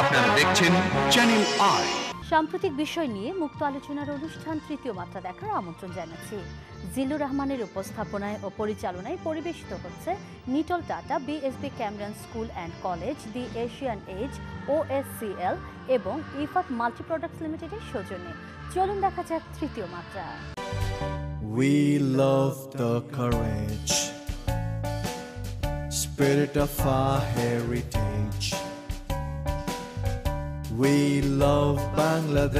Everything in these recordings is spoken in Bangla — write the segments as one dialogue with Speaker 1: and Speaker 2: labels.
Speaker 1: আপনারা দেখছেন চ্যানেল আই
Speaker 2: সাম্প্রতিক বিষয় নিয়ে মুক্ত আলোচনার অনুষ্ঠান তৃতীয় মাত্রা দেখার আমন্ত্রণ জানাচ্ছি। জিল্লুর রহমানের উপস্থাপনায় ও পরিচালনায় পরিবেশিত হচ্ছে Nitol Tata BSB Cambrian school and college the Asian Age OSCL এবং ইফাত মাল্টি প্রোডাক্টস লিমিটেডের সৌজন্যে। চলুন দেখা যাক তৃতীয় মাত্রা।
Speaker 3: We love the courage, spirit of our heritage. We love Bangladesh,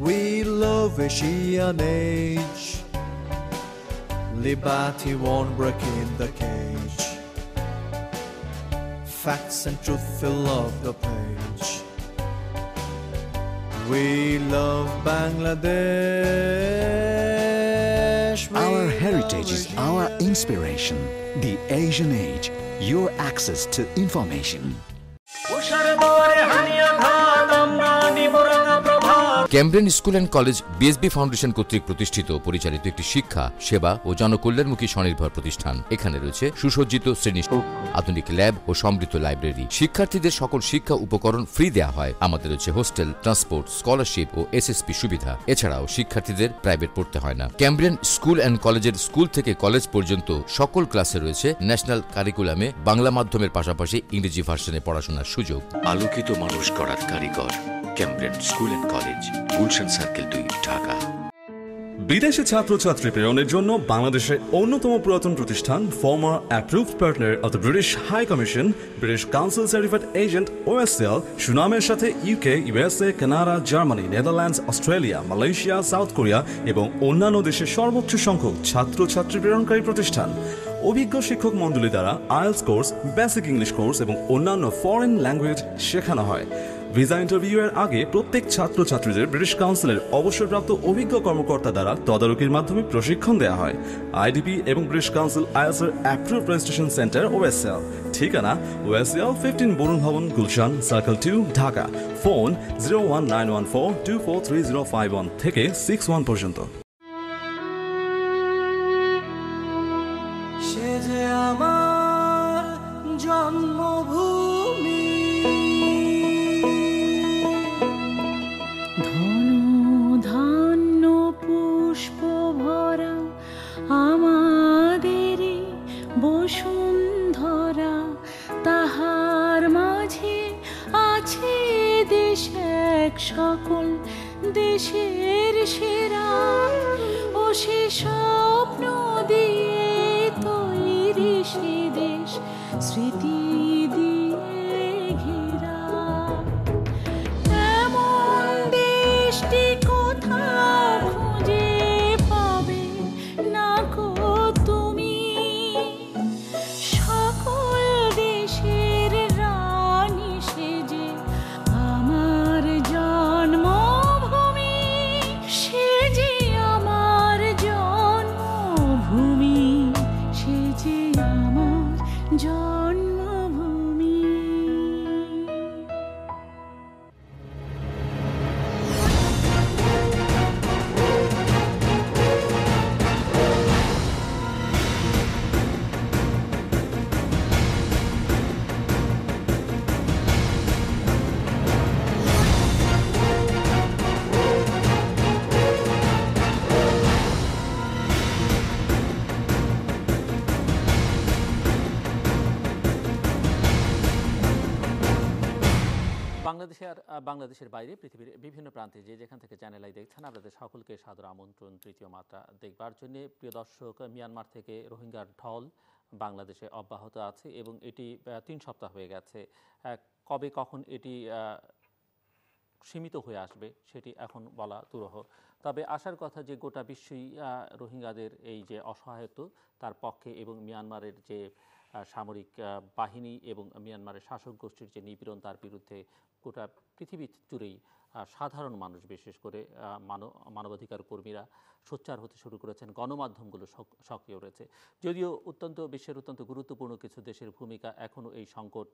Speaker 3: we love Asian age. Liberty won't break in the cage. Facts and truth fill up the page. We love Bangladesh. we
Speaker 4: Our heritage is our inspiration. The Asian Age, your access to information.
Speaker 5: উষার দরে Cambrian school and college BSB foundation কর্তৃক প্রতিষ্ঠিত পরিচালিত একটি শিক্ষা, সেবা ও জনকল্যাণমুখী স্বনির্ভর প্রতিষ্ঠান। এখানে রয়েছে সুসজ্জিত শ্রেণি আধুনিক ল্যাব ও সমৃদ্ধ লাইব্রেরি। শিক্ষার্থীদের সকল শিক্ষা উপকরণ ফ্রি দেওয়া হয়। আমাদের রয়েছে হোস্টেল ট্রান্সপোর্ট স্কলারশিপ ও এসএসপি সুবিধা। এছাড়াও শিক্ষার্থীদের প্রাইভেট পড়তে হয় না। ক্যামব্রেন স্কুল অ্যান্ড কলেজের স্কুল থেকে কলেজ পর্যন্ত সকল ক্লাসে রয়েছে ন্যাশনাল কারিকুলামে বাংলা মাধ্যমের পাশাপাশি ইংরেজি ভার্সনে পড়াশোনার সুযোগ।
Speaker 6: আলোকিত মানুষ গড়ার কারিগর। Cambrian school and college Gulshan circle দুই ঢাকা
Speaker 7: ছাত্রছাত্রী প্রেরণের জন্য বাংলাদেশের অন্যতম পুরাতন প্রতিষ্ঠান former approved partner of the British High Commission British Council certified agent OSL সুনামের সাথে UK USA Canada Germany Netherlands Australia Malaysia South Korea এবং অন্যান্য দেশের সর্বোচ্চ সংখ্যক ছাত্রছাত্রী প্রেরণকারী প্রতিষ্ঠান। অভিজ্ঞ শিক্ষক মণ্ডলী দ্বারা IELTS course basic English course এবং অন্যান্য ফরেন ল্যাঙ্গুয়েজ শেখানো হয়। ভিসা ইন্টারভিউ এর আগে প্রত্যেক ছাত্রছাত্রীদের ব্রিটিশ কাউন্সিলের অবসরপ্রাপ্ত অভিজ্ঞ কর্মকর্তা দ্বারা তদারকির মাধ্যমে প্রশিক্ষণ দেওয়া হয়। আইডিপি এবং ব্রিটিশ কাউন্সিল আইএস এর অ্যাপ্রুভ রেজিস্ট্রেশন সেন্টার, ওএসএল। ঠিকানা, OSL fifteen Barun Bhaban, Gulshan circle two Dhaka. Phone zero one nine one four two four three zero five one থেকে সিক্স ওয়ান পর্যন্ত।
Speaker 8: বাংলাদেশে আর বাংলাদেশের বাইরে পৃথিবীর বিভিন্ন প্রান্তে যে যেখান থেকে চ্যানেল আই দেখছেন, আপনাদের সকলকে সাদর আমন্ত্রণ, তৃতীয় মাত্রা দেখবার জন্য। প্রিয় দর্শক, মিয়ানমার থেকে রোহিঙ্গার ঢল বাংলাদেশে অব্যাহত আছে এবং এটি তিন সপ্তাহ হয়ে গেছে। কবে কখন এটি সীমিত হয়ে আসবে সেটি এখন বলা দুরহ তবে আসার কথা যে গোটা বিশ্বই রোহিঙ্গাদের এই যে অসহায়ত্ব তার পক্ষে এবং মিয়ানমারের যে সামরিক বাহিনী এবং মিয়ানমারের শাসক গোষ্ঠীর যে নিপীড়ন তার বিরুদ্ধে গোটা পৃথিবী জুড়েই সাধারণ মানুষ, বিশেষ করে মানব, মানবাধিকার কর্মীরা সোচ্চার হতে শুরু করেছেন। গণমাধ্যমগুলো সক- সক্রিয় রয়েছে। যদিও অত্যন্ত, বিশ্বের অত্যন্ত গুরুত্বপূর্ণ কিছু দেশের ভূমিকা এখনও এই সংকট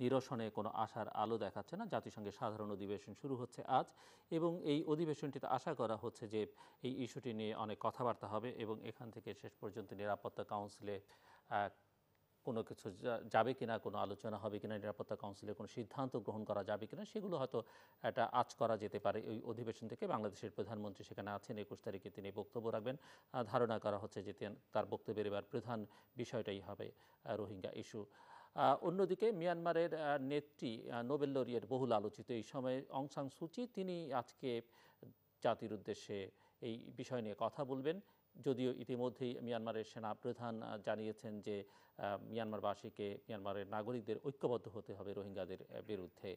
Speaker 8: নিরসনে কোনো আশার আলো দেখাচ্ছে না। জাতিসংঘের সাধারণ অধিবেশন শুরু হচ্ছে আজ এবং এই অধিবেশনটিতে আশা করা হচ্ছে যে এই ইস্যুটি নিয়ে অনেক কথাবার্তা হবে এবং এখান থেকে শেষ পর্যন্ত নিরাপত্তা কাউন্সিলে কোনো কিছু যাবে কিনা, কোনো আলোচনা হবে কিনা, নিরাপত্তা কাউন্সিলে কোনো সিদ্ধান্ত গ্রহণ করা যাবে কিনা, সেগুলো হয়তো একটা আজ করা যেতে পারে ওই অধিবেশন থেকে। বাংলাদেশের প্রধানমন্ত্রী সেখানে আছেন, একুশ তারিখে তিনি বক্তব্য রাখবেন। ধারণা করা হচ্ছে যে তার বক্তব্যের এবার প্রধান বিষয়টাই হবে রোহিঙ্গা ইস্যু। অন্যদিকে মিয়ানমারের নেত্রী নোবেল লরিয়ের বহুল আলোচিত এই সময়ে অং সান সুচি তিনি আজকে জাতির উদ্দেশ্যে এই বিষয় নিয়ে কথা বলবেন। যদিও ইতিমধ্যেই মিয়ানমারের সেনা প্রধান জানিয়েছেন যে মিয়ানমারবাসীকে মিয়ানমারের নাগরিকদের ঐক্যবদ্ধ হতে হবে রোহিঙ্গাদের বিরুদ্ধে।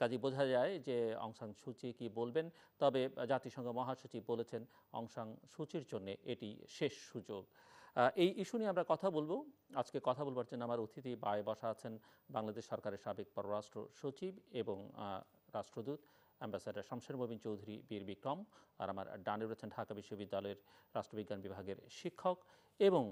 Speaker 8: কাজে বোঝা যায় যে, অং সান সুচি কি বলবেন, তবে জাতিসংঘ মহাসচিব বলেছেন অং সান সুচির জন্য এটি শেষ সুযোগ। এই ইস্যু নিয়ে আমরা কথা বলব। আজকে কথা বলবার জন্য আমার অতিথি বায়ে বসা আছেন বাংলাদেশ সরকারের সাবেক পররাষ্ট্র সচিব এবং রাষ্ট্রদূত অ্যাম্বাসাডার শামশের মবিন চৌধুরী, বীর বিক্রম আর আমার ডানে রয়েছেন ঢাকা বিশ্ববিদ্যালয়ের রাষ্ট্রবিজ্ঞান বিভাগের শিক্ষক এবং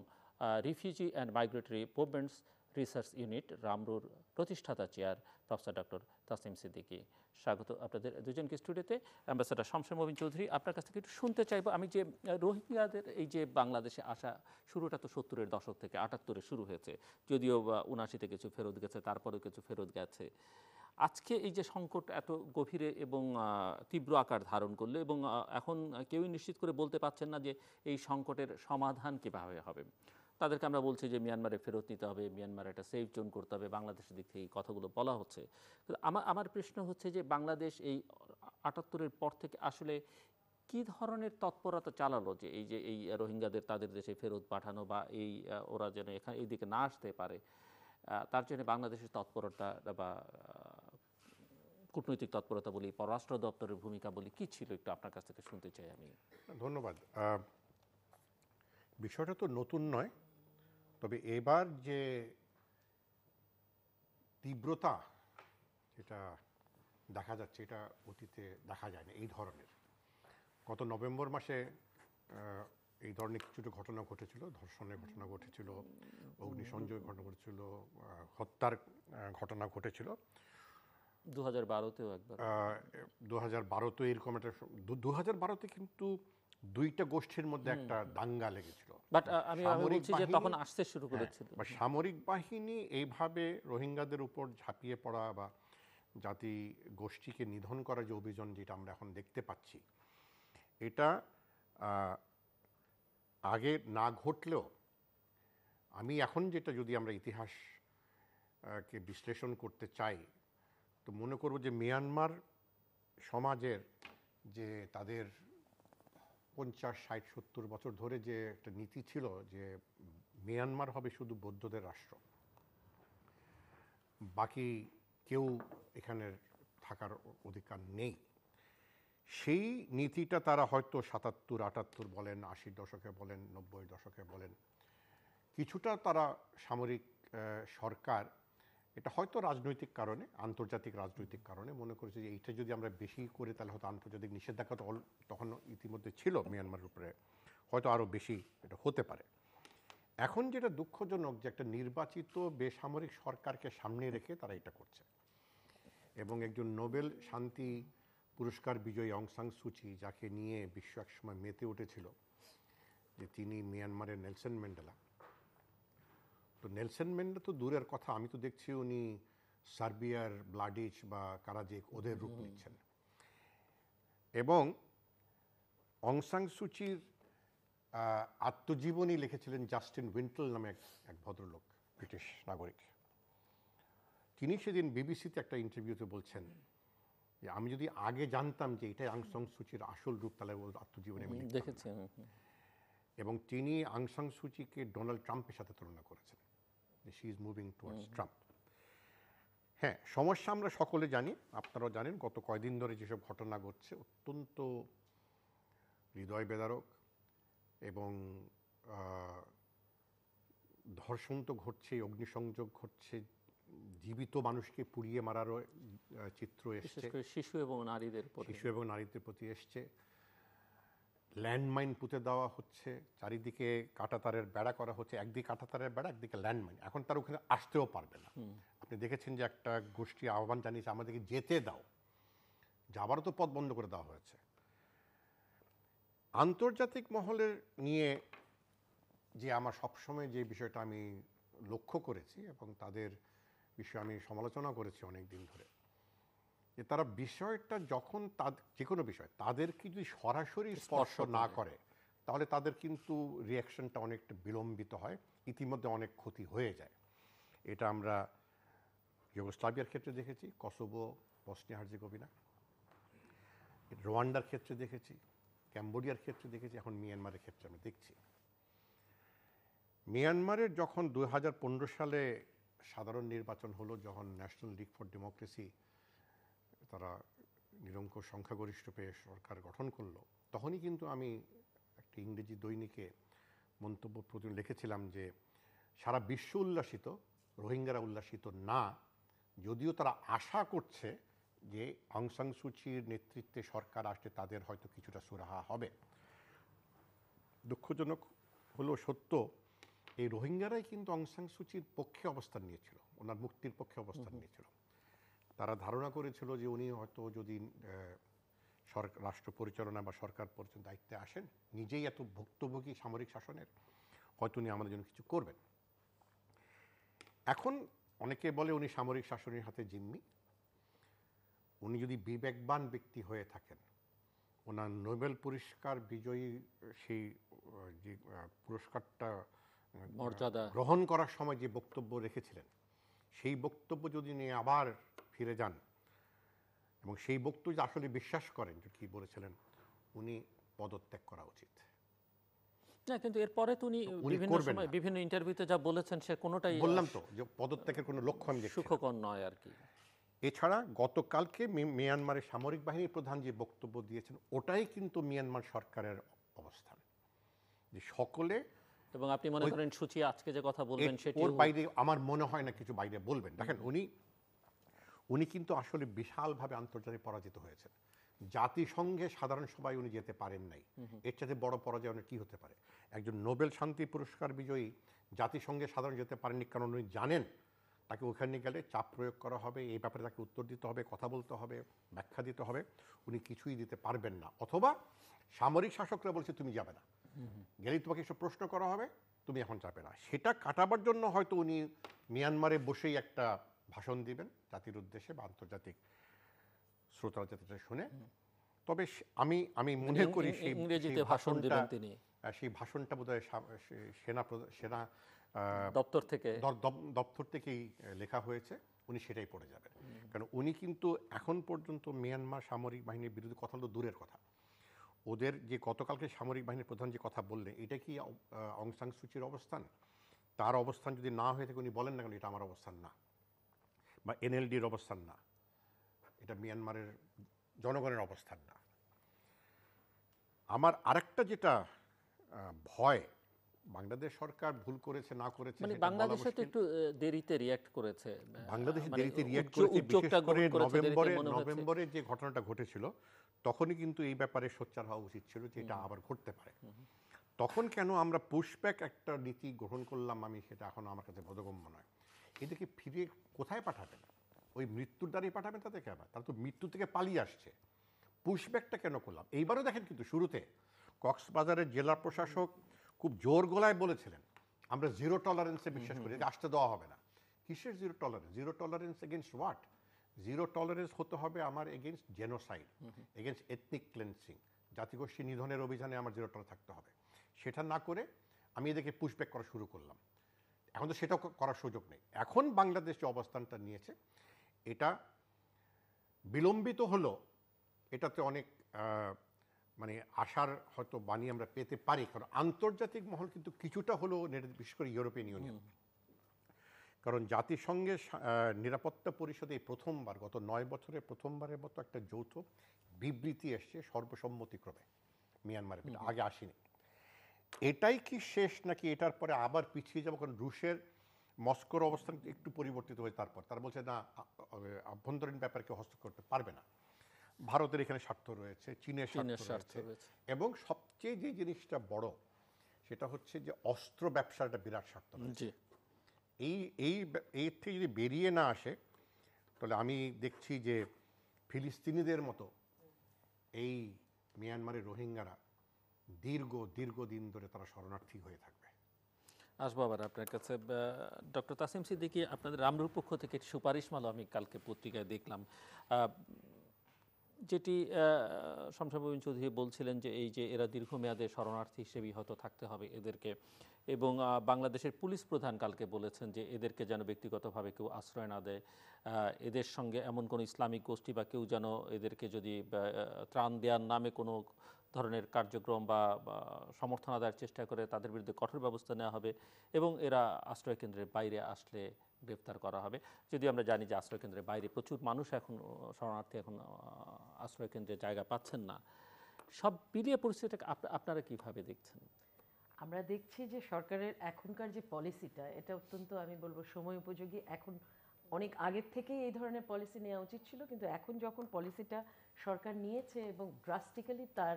Speaker 8: refugee and migratory movements research unit রামরুর প্রতিষ্ঠাতা chair professor doctor Tasneem Siddiqui. স্বাগত আপনাদের দুজনকে স্টুডিওতে। অ্যাম্বাসাডার শামশের মবিন চৌধুরী, আপনার কাছ থেকে একটু শুনতে চাইব। আমি যে রোহিঙ্গাদের এই যে বাংলাদেশে আসা শুরুটা তো সত্তরের দশক থেকে, আটাত্তরে শুরু হয়েছে। যদিও উনাশিতে কিছু ফেরত গেছে, তারপরেও কিছু ফেরত গেছে। আজকে এই যে সংকট এত গভীরে এবং তীব্র আকার ধারণ করল এবং এখন কেউই নিশ্চিত করে বলতে পারছেন না যে এই সংকটের সমাধান কীভাবে হবে। তাদেরকে আমরা বলছি যে মিয়ানমারে ফেরত নিতে হবে, মিয়ানমারে একটা সেফ জোন করতে হবে, বাংলাদেশের দিক থেকে এই কথাগুলো বলা হচ্ছে। আমার আমার প্রশ্ন হচ্ছে যে বাংলাদেশ এই আটাত্তরের পর থেকে আসলে কি ধরনের তৎপরতা চালালো যে এই যে এই রোহিঙ্গাদের তাদের দেশে ফেরত পাঠানো বা এই ওরা যেন এখানে এই দিকে না আসতে পারে? তার জন্য বাংলাদেশের তৎপরতা বা কূটনৈতিক তৎপরতা বলি, পররাষ্ট্র দপ্তরের ভূমিকা বলি, কি ছিল একটু আপনার কাছ থেকে শুনতে চাই আমি?
Speaker 9: ধন্যবাদ। বিষয়টা তো নতুন নয়, তবে এবার যে তীব্রতা যেটা দেখা যাচ্ছে, এটা অতীতে দেখা যায় না এই ধরনের। গত নভেম্বর মাসে এই ধরনের কিছুটা ঘটনা ঘটেছিল, ধর্ষণের ঘটনা ঘটেছিল, অগ্নিসংযোগের ঘটনা ঘটেছিল হত্যার ঘটনা ঘটেছিল।
Speaker 8: দু হাজার বারোতেও একবার।
Speaker 9: দু হাজার বারোতে এরকম একটা দু হাজার বারোতে কিন্তু দুইটা গোষ্ঠীর মধ্যে একটা দাঙ্গা লেগেছিল।
Speaker 8: বাট আমি বলছি যে তখন আসতে শুরু
Speaker 9: হ্যাঁ,
Speaker 8: করেছিল।
Speaker 9: বা সামরিক বাহিনী এইভাবে রোহিঙ্গাদের উপর ঝাঁপিয়ে পড়া বা জাতি গোষ্ঠীকে নিধন করার যে অভিযান যেটা আমরা এখন দেখতে পাচ্ছি এটা আহ, আগে না ঘটলেও আমি এখন যেটা যদি আমরা ইতিহাস কে বিশ্লেষণ করতে চাই তো মনে করব যে মিয়ানমার সমাজের যে তাদের পঞ্চাশ, ষাট, সত্তর বছর ধরে যে একটা নীতি ছিল যে মিয়ানমার হবে শুধু বৌদ্ধদের রাষ্ট্র। বাকি কেউ এখানের থাকার অধিকার নেই। সেই নীতিটা তারা হয়তো সাতাত্তর, আটাত্তর বলেন, আশির দশকে বলেন নব্বই দশকে বলেন। কিছুটা তারা সামরিক সরকার এটা হয়তো রাজনৈতিক কারণে, আন্তর্জাতিক রাজনৈতিক কারণে মনে করেছে যে এইটা যদি আমরা বেশি করে তাহলে হয়তো আন্তর্জাতিক নিষেধাজ্ঞা তো তখন ইতিমধ্যে ছিল মিয়ানমারের উপরে, হয়তো আরও বেশি এটা হতে পারে। এখন যেটা দুঃখজনক যে একটা নির্বাচিত বেসামরিক সরকারকে সামনে রেখে তারা এটা করছে। এবং একজন নোবেল শান্তি পুরস্কার বিজয়ী অং সাং সুচি যাকে নিয়ে বিশ্ব একসময় মেতে উঠেছিল যে তিনি মিয়ানমারের নেলসন ম্যান্ডেলা। তো নেলসন ম্যান্ডেলা তো দূরের কথা। আমি তো দেখছি উনি সার্বিয়ার ব্লাডিচ বা কারাজেক ওদের রূপ নিচ্ছেন। এবং অং সাং সুচির আত্মজীবনী লিখেছিলেন জাস্টিন উইন্টল নামে এক এক ভদ্রলোক ব্রিটিশ নাগরিক। তিনি সেদিন বিবিসিতে একটা ইন্টারভিউতে বলছেন যে আমি যদি আগে জানতাম যে এটাই আং সাং সুচির আসল রূপ তাহলে ওর আত্মজীবনী আমি
Speaker 8: দেখেছি।
Speaker 9: এবং তিনি আং সাং সুচিকে ডোনাল্ড ট্রাম্পের সাথে তুলনা করেছেন। She is moving towards Trump হ্যাঁ সমস্যা আমরা সকলে জানি আপনারাও জানেন গত কয়দিন ধরে যেসব ঘটনা ঘটছে অত্যন্ত হৃদয় বেদারক এবং ধর্ষণ তো ঘটছেই অগ্নিসংযোগ ঘটছে জীবিত মানুষকে পুড়িয়ে মারারও চিত্র এসছে।
Speaker 8: শিশু এবং নারীদের
Speaker 9: শিশু এবং নারীদের প্রতি এসছে। ল্যান্ডমাইন পুঁতে দেওয়া হচ্ছে চারিদিকে কাঁটাতারের বেড়া করা হচ্ছে একদিকে কাঁটাতারের বেড়া একদিকে ল্যান্ডমাইন। এখন তার ওখানে আসতেও পারবে না। আপনি দেখেছেন যে একটা গোষ্ঠী আহ্বান জানিয়েছে আমাদেরকে যেতে দাও। যাবারও তো পথ বন্ধ করে দেওয়া হয়েছে। আন্তর্জাতিক মহলের নিয়ে যে আমার সবসময় যে বিষয়টা আমি লক্ষ্য করেছি এবং তাদের বিষয়ে আমি সমালোচনা করেছি অনেক দিন ধরে যে তারা বিষয়টা যখন তাদের যে কোনো বিষয় তাদেরকে যদি সরাসরি স্পর্শ না করে। তাহলে তাদের কিন্তু রিয়াকশনটা অনেকটা বিলম্বিত হয় ইতিমধ্যে অনেক ক্ষতি হয়ে যায়। এটা আমরা ইউগোস্লাভিয়ার ক্ষেত্রে দেখেছি কসোভো বসনিয়া হার্জেগোভিনা রোয়ান্ডার ক্ষেত্রে দেখেছি ক্যাম্বোডিয়ার ক্ষেত্রে দেখেছি এখন মিয়ানমারের ক্ষেত্রে আমরা দেখছি। মিয়ানমারের যখন দুই হাজার পনেরো সালে সাধারণ নির্বাচন হলো যখন ন্যাশনাল লিগ ফর ডেমোক্রেসি তারা নিরঙ্কুশ সংখ্যাগরিষ্ঠ পেয়ে সরকার গঠন করল তখনই কিন্তু আমি একটি ইংরেজি দৈনিকে মন্তব্য প্রতি লিখেছিলাম যে সারা বিশ্ব উল্লাসিত রোহিঙ্গারা উল্লাসিত না যদিও তারা আশা করছে যে অং সান সুচির নেতৃত্বে সরকার আসলে তাদের হয়তো কিছুটা সুরাহা হবে। দুঃখজনক হলো সত্য এই রোহিঙ্গারাই কিন্তু অং সান সুচির পক্ষে অবস্থান নিয়েছিল ওনার মুক্তির পক্ষে অবস্থান নিয়েছিল। তারা ধারণা করেছিল যে উনি হয়তো যদি সরকার রাষ্ট্র পরিচালনা বা সরকার পর্যন্ত দায়িত্বে আসেন নিজেই এত ভুক্তভোগী সামরিক শাসনের হয়তো উনি আমাদের জন্য কিছু করবেন এখন অনেকে বলে উনি সামরিক শাসনের হাতে জিম্মি উনি যদি বিবেকবান ব্যক্তি হয়ে থাকেন ওনার নোবেল পুরস্কার বিজয়ী সেই যে পুরস্কারটা
Speaker 8: মর্যাদা।
Speaker 9: গ্রহণ করার সময় যে বক্তব্য রেখেছিলেন সেই বক্তব্য যদি নিয়ে আবার ফিরে যান। এবং সেই বক্তব্য আসলে বিশ্বাস করেন যে কি বলেছিলেন উনি পদত্যাগ করা উচিত।
Speaker 8: না কিন্তু এরপরে তো উনি বিভিন্ন সময় বিভিন্ন ইন্টারভিউতে যা বলেছেন সে কোনোটাই
Speaker 9: বললাম তো যে পদত্যাগের কোনো লক্ষ্য আমি
Speaker 8: সুখকর নয় আর কি।
Speaker 9: এছাড়া গতকালকে মিয়ানমারের সামরিক বাহিনীর প্রধান যে বক্তব্য দিয়েছেন ওটাই কিন্তু মিয়ানমার সরকারের অবস্থান। যে সকলে
Speaker 8: এবং আপনি মনে করেন সূচি আজকে যে কথা বলবেন সেটি
Speaker 9: ওর বাইরে আমার মনে হয় না কিছু বাইরে বলবেন। দেখেন উনি উনি কিন্তু আসলে বিশালভাবে আন্তর্জাতিক পরাজিত হয়েছেন। জাতিসংঘে সাধারণ সবাই উনি যেতে পারেন নাই। এর চাইতে বড় পরাজয় উনি কী হতে পারে? একজন নোবেল শান্তি পুরস্কার বিজয়ী জাতিসংঘে সাধারণ যেতে পারেননি কারণ উনি জানেন তাকে ওখানে গেলে চাপ প্রয়োগ করা হবে এই ব্যাপারে তাকে উত্তর দিতে হবে কথা বলতে হবে ব্যাখ্যা দিতে হবে। উনি কিছুই দিতে পারবেন না। অথবা সামরিক শাসকরা বলছে তুমি যাবে না। গেলেই তোমাকে এসব প্রশ্ন করা হবে তুমি এখন যাবে না। সেটা কাটাবার জন্য হয়তো উনি মিয়ানমারে বসেই একটা ভাষণ দিবেন জাতির উদ্দেশ্যে বা আন্তর্জাতিক শ্রোতারা যাতে শুনে। তবে আমি আমি মনে করি সেই
Speaker 8: ইংরেজিতে ভাষণ দিবেন
Speaker 9: ভাষণটা-
Speaker 8: তিনি।
Speaker 9: সেই ভাষণটা বোধহয় সেনা সেনা
Speaker 8: দপ্তর থেকে।
Speaker 9: দপ্তর থেকেই লেখা হয়েছে। উনি সেটাই পড়ে যাবেন। কারণ উনি কিন্তু এখন পর্যন্ত মিয়ানমার সামরিক বাহিনীর বিরুদ্ধে কথা তো দূরের কথা। ওদের যে গতকালকে সামরিক বাহিনীর প্রধান যে কথা বললেন এটা কি আহ, অং সুচির অবস্থান? তার অবস্থান যদি না হয়ে থাকে উনি বলেন না কেন এটা আমার অবস্থান না। বা এনএলডির অবস্থান না। এটা মিয়ানমারের জনগণের অবস্থান না। আমার আরেকটা যেটা ভয় বাংলাদেশ সরকার ভুল করেছে না করেছে
Speaker 8: মানে বাংলাদেশে তো একটু দেরিতে রিয়াক্ট করেছে
Speaker 9: বাংলাদেশে
Speaker 8: মানে
Speaker 9: দেরিতে
Speaker 8: উদ্যোগ-
Speaker 9: করেছে বিশেষ করে নভেম্বরে নভেম্বরে যে ঘটনাটা ঘটেছিল তখনই কিন্তু এই ব্যাপারে সোচ্চার হওয়া উচিত ছিল যে এটা আবার ঘটতে পারে। তখন কেন আমরা পুশব্যাক একটা নীতি গ্রহণ করলাম আমি সেটা এখন আমার কাছে বোধগম্য নয়। এদেরকে ফিরে কোথায় পাঠাবেন? ওই মৃত্যুর দ্বারাই পাঠাবেন তাদেরকে আবার? তারা তো মৃত্যু থেকে পালিয়ে আসছে। পুশব্যাকটা কেন করলাম? এইবারও দেখেন কিন্তু শুরুতে কক্সবাজারের জেলা প্রশাসক খুব জোর গলায় বলেছিলেন আমরা জিরো টলারেন্সে বিশ্বাস করি আসতে দেওয়া হবে না। কিসের zero tolerance zero tolerance against what zero tolerance হতে হবে আমার against genocide against ethnic cleansing জাতিগোষ্ঠী নিধনের অভিযানে আমার জিরো টলার থাকতে হবে। সেটা না করে আমি এদেরকে পুশব্যাক করা শুরু করলাম। এখন তো সেটাও করার সুযোগ নেই। এখন বাংলাদেশ যে অবস্থানটা নিয়েছে এটা বিলম্বিত হলো এটাতে অনেক মানে আশার হয়তো বাণী আমরা পেতে পারি কারণ আন্তর্জাতিক মহল কিন্তু কিছুটা হলেও বিশেষ করে ইউরোপিয়ান ইউনিয়ন। কারণ জাতিসংঘের নিরাপত্তা পরিষদে এই প্রথমবার গত নয় বছরে প্রথমবারের মতো একটা যৌথ বিবৃতি এসছে সর্বসম্মতিক্রমে মিয়ানমারের আগে আসেনি। এটাই কি শেষ নাকি এটার পরে আবার পিছিয়ে যাব? কারণ রুশের মস্কোর অবস্থান একটু পরিবর্তিত হয়েছে তারপর। তারা বলছে না আভ্যন্তরীণ ব্যাপারে কেউ হস্ত করতে পারবে না। ভারতের এখানে স্বার্থ রয়েছে চীনের স্বার্থ রয়েছে
Speaker 8: রয়েছে।
Speaker 9: এবং সবচেয়ে যে জিনিসটা বড় সেটা হচ্ছে যে অস্ত্র ব্যবসার একটা বিরাট স্বার্থ রয়েছে। এই এই এর থেকে যদি বেরিয়ে না আসে তাহলে আমি দেখছি যে ফিলিস্তিনিদের মতো এই মিয়ানমারের রোহিঙ্গারা দীর্ঘ দীর্ঘ দিন ধরে তারা শরণার্থী হয়ে থাকবে।
Speaker 8: আসব আবার আপনার কাছে। ডক্টর তাসিম সিদ্দিকী, আপনাদের রামরুর পক্ষ থেকে একটি সুপারিশমালা আমি কালকে পত্রিকায় দেখলাম। যেটি শমশাবুদ্দিন চৌধুরী বলছিলেন যে এই যে এরা দীর্ঘমেয়াদে শরণার্থী হিসেবেই হয়তো থাকতে হবে এদেরকে। এবং বাংলাদেশের পুলিশ প্রধান কালকে বলেছেন যে এদেরকে যেন ব্যক্তিগতভাবে কেউ আশ্রয় না দেয়। এদের সঙ্গে এমন কোনো ইসলামিক গোষ্ঠী বা কেউ যেন এদেরকে যদি ত্রাণ দেওয়ার নামে কোনো ধরনের কার্যক্রম বা সমর্থন আদায়ের চেষ্টা করে তাদের বিরুদ্ধে কঠোর ব্যবস্থা নেওয়া হবে এবং এরা আশ্রয় কেন্দ্রের বাইরে আসলে গ্রেপ্তার করা হবে। যদিও আমরা জানি যে আশ্রয় কেন্দ্রের বাইরে প্রচুর মানুষ এখন শরণার্থী এখন আহ, আশ্রয় কেন্দ্রে জায়গা পাচ্ছেন না। সব মিলিয়ে পরিস্থিতিটাকে আপনারা কীভাবে দেখছেন?
Speaker 10: আমরা দেখছি যে সরকারের এখনকার যে পলিসিটা এটা অত্যন্ত আমি বলব সময় উপযোগী। এখন অনেক আগের থেকেই এই ধরনের পলিসি নেওয়া উচিত ছিল কিন্তু এখন যখন পলিসিটা সরকার নিয়েছে এবং ড্রাস্টিক্যালি তার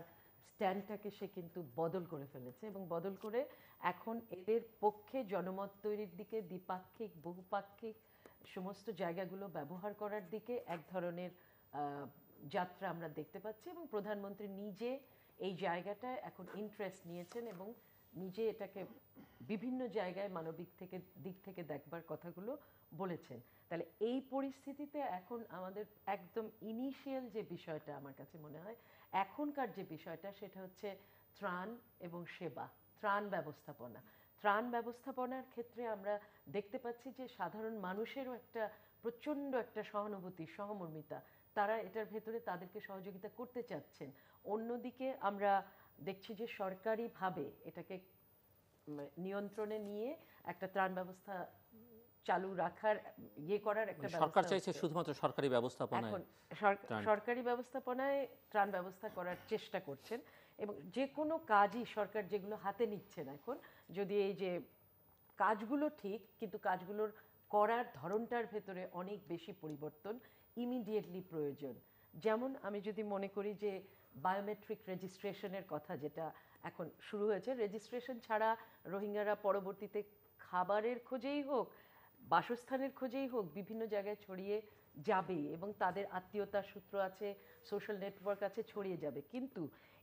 Speaker 10: স্ট্যান্ডটাকে সে কিন্তু বদল করে ফেলেছে এবং বদল করে এখন এদের পক্ষে জনমত তৈরির দিকে, দ্বিপাক্ষিক, বহুপাক্ষিক সমস্ত জায়গাগুলো ব্যবহার করার দিকে এক ধরনের যাত্রা আমরা দেখতে পাচ্ছি এবং প্রধানমন্ত্রী নিজে এই জায়গাটায় এখন ইন্টারেস্ট নিয়েছেন এবং নিজে এটাকে বিভিন্ন জায়গায় মানবিক থেকে, দিক থেকে দেখবার কথাগুলো বলেছেন। তাহলে এই পরিস্থিতিতে এখন আমাদের একদম ইনিশিয়াল যে বিষয়টা আমার কাছে মনে হয় এখনকার যে বিষয়টা সেটা হচ্ছে ত্রাণ এবং সেবা, ত্রাণ ব্যবস্থাপনা। ত্রাণ ব্যবস্থাপনার ক্ষেত্রে আমরা দেখতে পাচ্ছি যে সাধারণ মানুষেরও একটা প্রচণ্ড একটা সহানুভূতি, সহমর্মিতা। তারা এটার ভেতরে তাদেরকে সহযোগিতা করতে চাচ্ছেন। অন্যদিকে আমরা দেখছি যে সরকারিভাবে এটাকে নিয়ন্ত্রণে নিয়ে একটা ত্রাণ ব্যবস্থা চালু রাখার ইয়ে করার একটা
Speaker 8: মানে সরকার চাইছে শুধুমাত্র সরকারি ব্যবস্থাপনায়
Speaker 10: এখন সরকারি ব্যবস্থাপনায় ত্রাণ ব্যবস্থা করার চেষ্টা করছেন এবং যে কোনো কাজই সরকার যেগুলো হাতে নিচ্ছেন এখন যদি এই যে কাজগুলো ঠিক কিন্তু কাজগুলোর করার ধরনটার ভেতরে অনেক বেশি পরিবর্তন ইমিডিয়েটলি প্রয়োজন। যেমন আমি যদি মনে করি যে বায়োমেট্রিক রেজিস্ট্রেশনের কথা যেটা এখন শুরু হয়েছে রেজিস্ট্রেশন ছাড়া রোহিঙ্গারা পরবর্তীতে খাবারের খোঁজেই হোক বাসস্থানের খোঁজেই হোক বিভিন্ন জায়গায় ছড়িয়ে যাবে এবং তাদের আত্মীয়তার সূত্র আছে সোশ্যাল নেটওয়ার্ক আছে, ছড়িয়ে যাবে। কিন্তু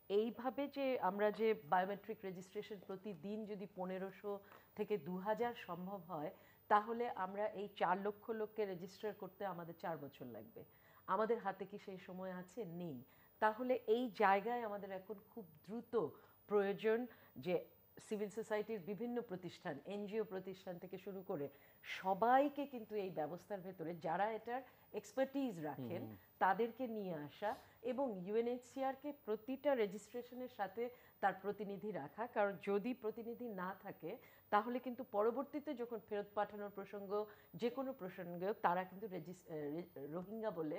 Speaker 10: এইভাবে যে আমরা যে বায়োমেট্রিক রেজিস্ট্রেশন প্রতিদিন যদি পনেরোশো থেকে দু হাজার সম্ভব হয়, তাহলে আমরা এই চার লক্ষ লোককে রেজিস্টার করতে আমাদের চার বছর লাগবে। আমাদের হাতে কি সেই সময় আছে? নেই। তাহলে এই জায়গায় আমাদের এখন খুব দ্রুত প্রয়োজন যে সিভিল সোসাইটির বিভিন্ন প্রতিষ্ঠান এনজিও প্রতিষ্ঠান থেকে শুরু করে সবাইকে কিন্তু এই ব্যবস্থার ভেতরে যারা এটার এক্সপার্টিজ রাখেন তাদেরকে নিয়ে আসা এবং ইউএনএইচসিআরকে প্রতিটা রেজিস্ট্রেশনের সাথে তার প্রতিনিধি রাখা। কারণ যদি প্রতিনিধি না থাকে তাহলে কিন্তু পরবর্তীতে যখন ফেরত পাঠানোর প্রসঙ্গ যে কোনো প্রসঙ্গে তারা কিন্তু রোহিঙ্গা বলে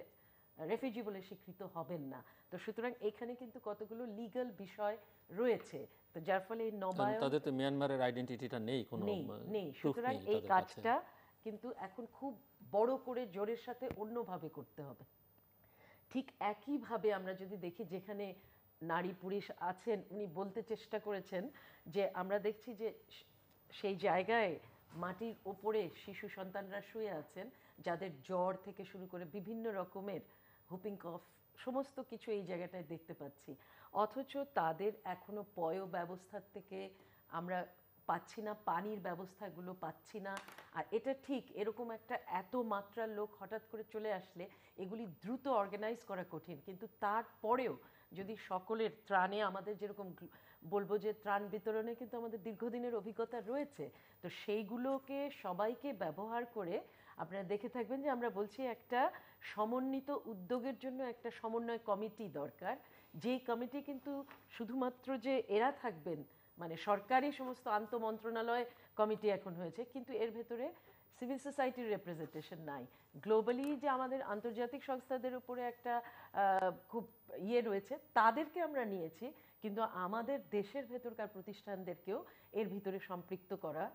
Speaker 10: রেফিউজি বলে স্বীকৃত হবেন না। তো সুতরাং এখানে কিন্তু কতগুলো লিগ্যাল বিষয় রয়েছে। তো যার ফলে এই নবায়ন
Speaker 8: তাদের তো মিয়ানমারের আইডেন্টিটিটা নেই কোনো
Speaker 10: নেই নেই। সুতরাং এই কাজটা কিন্তু এখন খুব বড় করে জোরের সাথে অন্যভাবে করতে হবে। ঠিক একইভাবে আমরা যদি দেখি যেখানে নারী পুরুষ আছেন উনি বলতে চেষ্টা করেছেন যে আমরা দেখছি যে সেই জায়গায় মাটির ওপরে শিশু সন্তানরা শুয়ে আছেন যাদের জ্বর থেকে শুরু করে বিভিন্ন রকমের হুপিং কফ সমস্ত কিছু এই জায়গাটায় দেখতে পাচ্ছি। অথচ তাদের এখনও পয় ব্যবস্থার থেকে আমরা পাচ্ছি না, পানির ব্যবস্থাগুলো পাচ্ছি না। আর এটা ঠিক, এরকম একটা এত মাত্রার লোক হঠাৎ করে চলে আসলে এগুলি দ্রুত অর্গানাইজ করা কঠিন। কিন্তু তারপরেও যদি সকলের ত্রাণে আমাদের যেরকম বলব যে ত্রাণ বিতরণে কিন্তু আমাদের দীর্ঘদিনের অভিজ্ঞতা রয়েছে, তো সেইগুলোকে সবাইকে ব্যবহার করে আপনারা দেখে থাকবেন যে আমরা বলছি একটা সমন্বিত উদ্যোগের জন্য একটা সমন্বয় কমিটি দরকার। যেই কমিটি কিন্তু শুধুমাত্র যে এরা থাকবেন মানে সরকারি সমস্ত আন্তমন্ত্রণালয় কমিটি এখন হয়েছে, কিন্তু এর ভেতরে সিভিল সোসাইটির রেপ্রেজেন্টেশন নাই। গ্লোবালি যে আমাদের আন্তর্জাতিক সংস্থাদের উপরে একটা খুব ইয়ে রয়েছে, তাদেরকে আমরা নিয়েছি, কিন্তু আমাদের দেশের ভেতরকার প্রতিষ্ঠানদেরকেও এর ভিতরে সম্পৃক্ত করা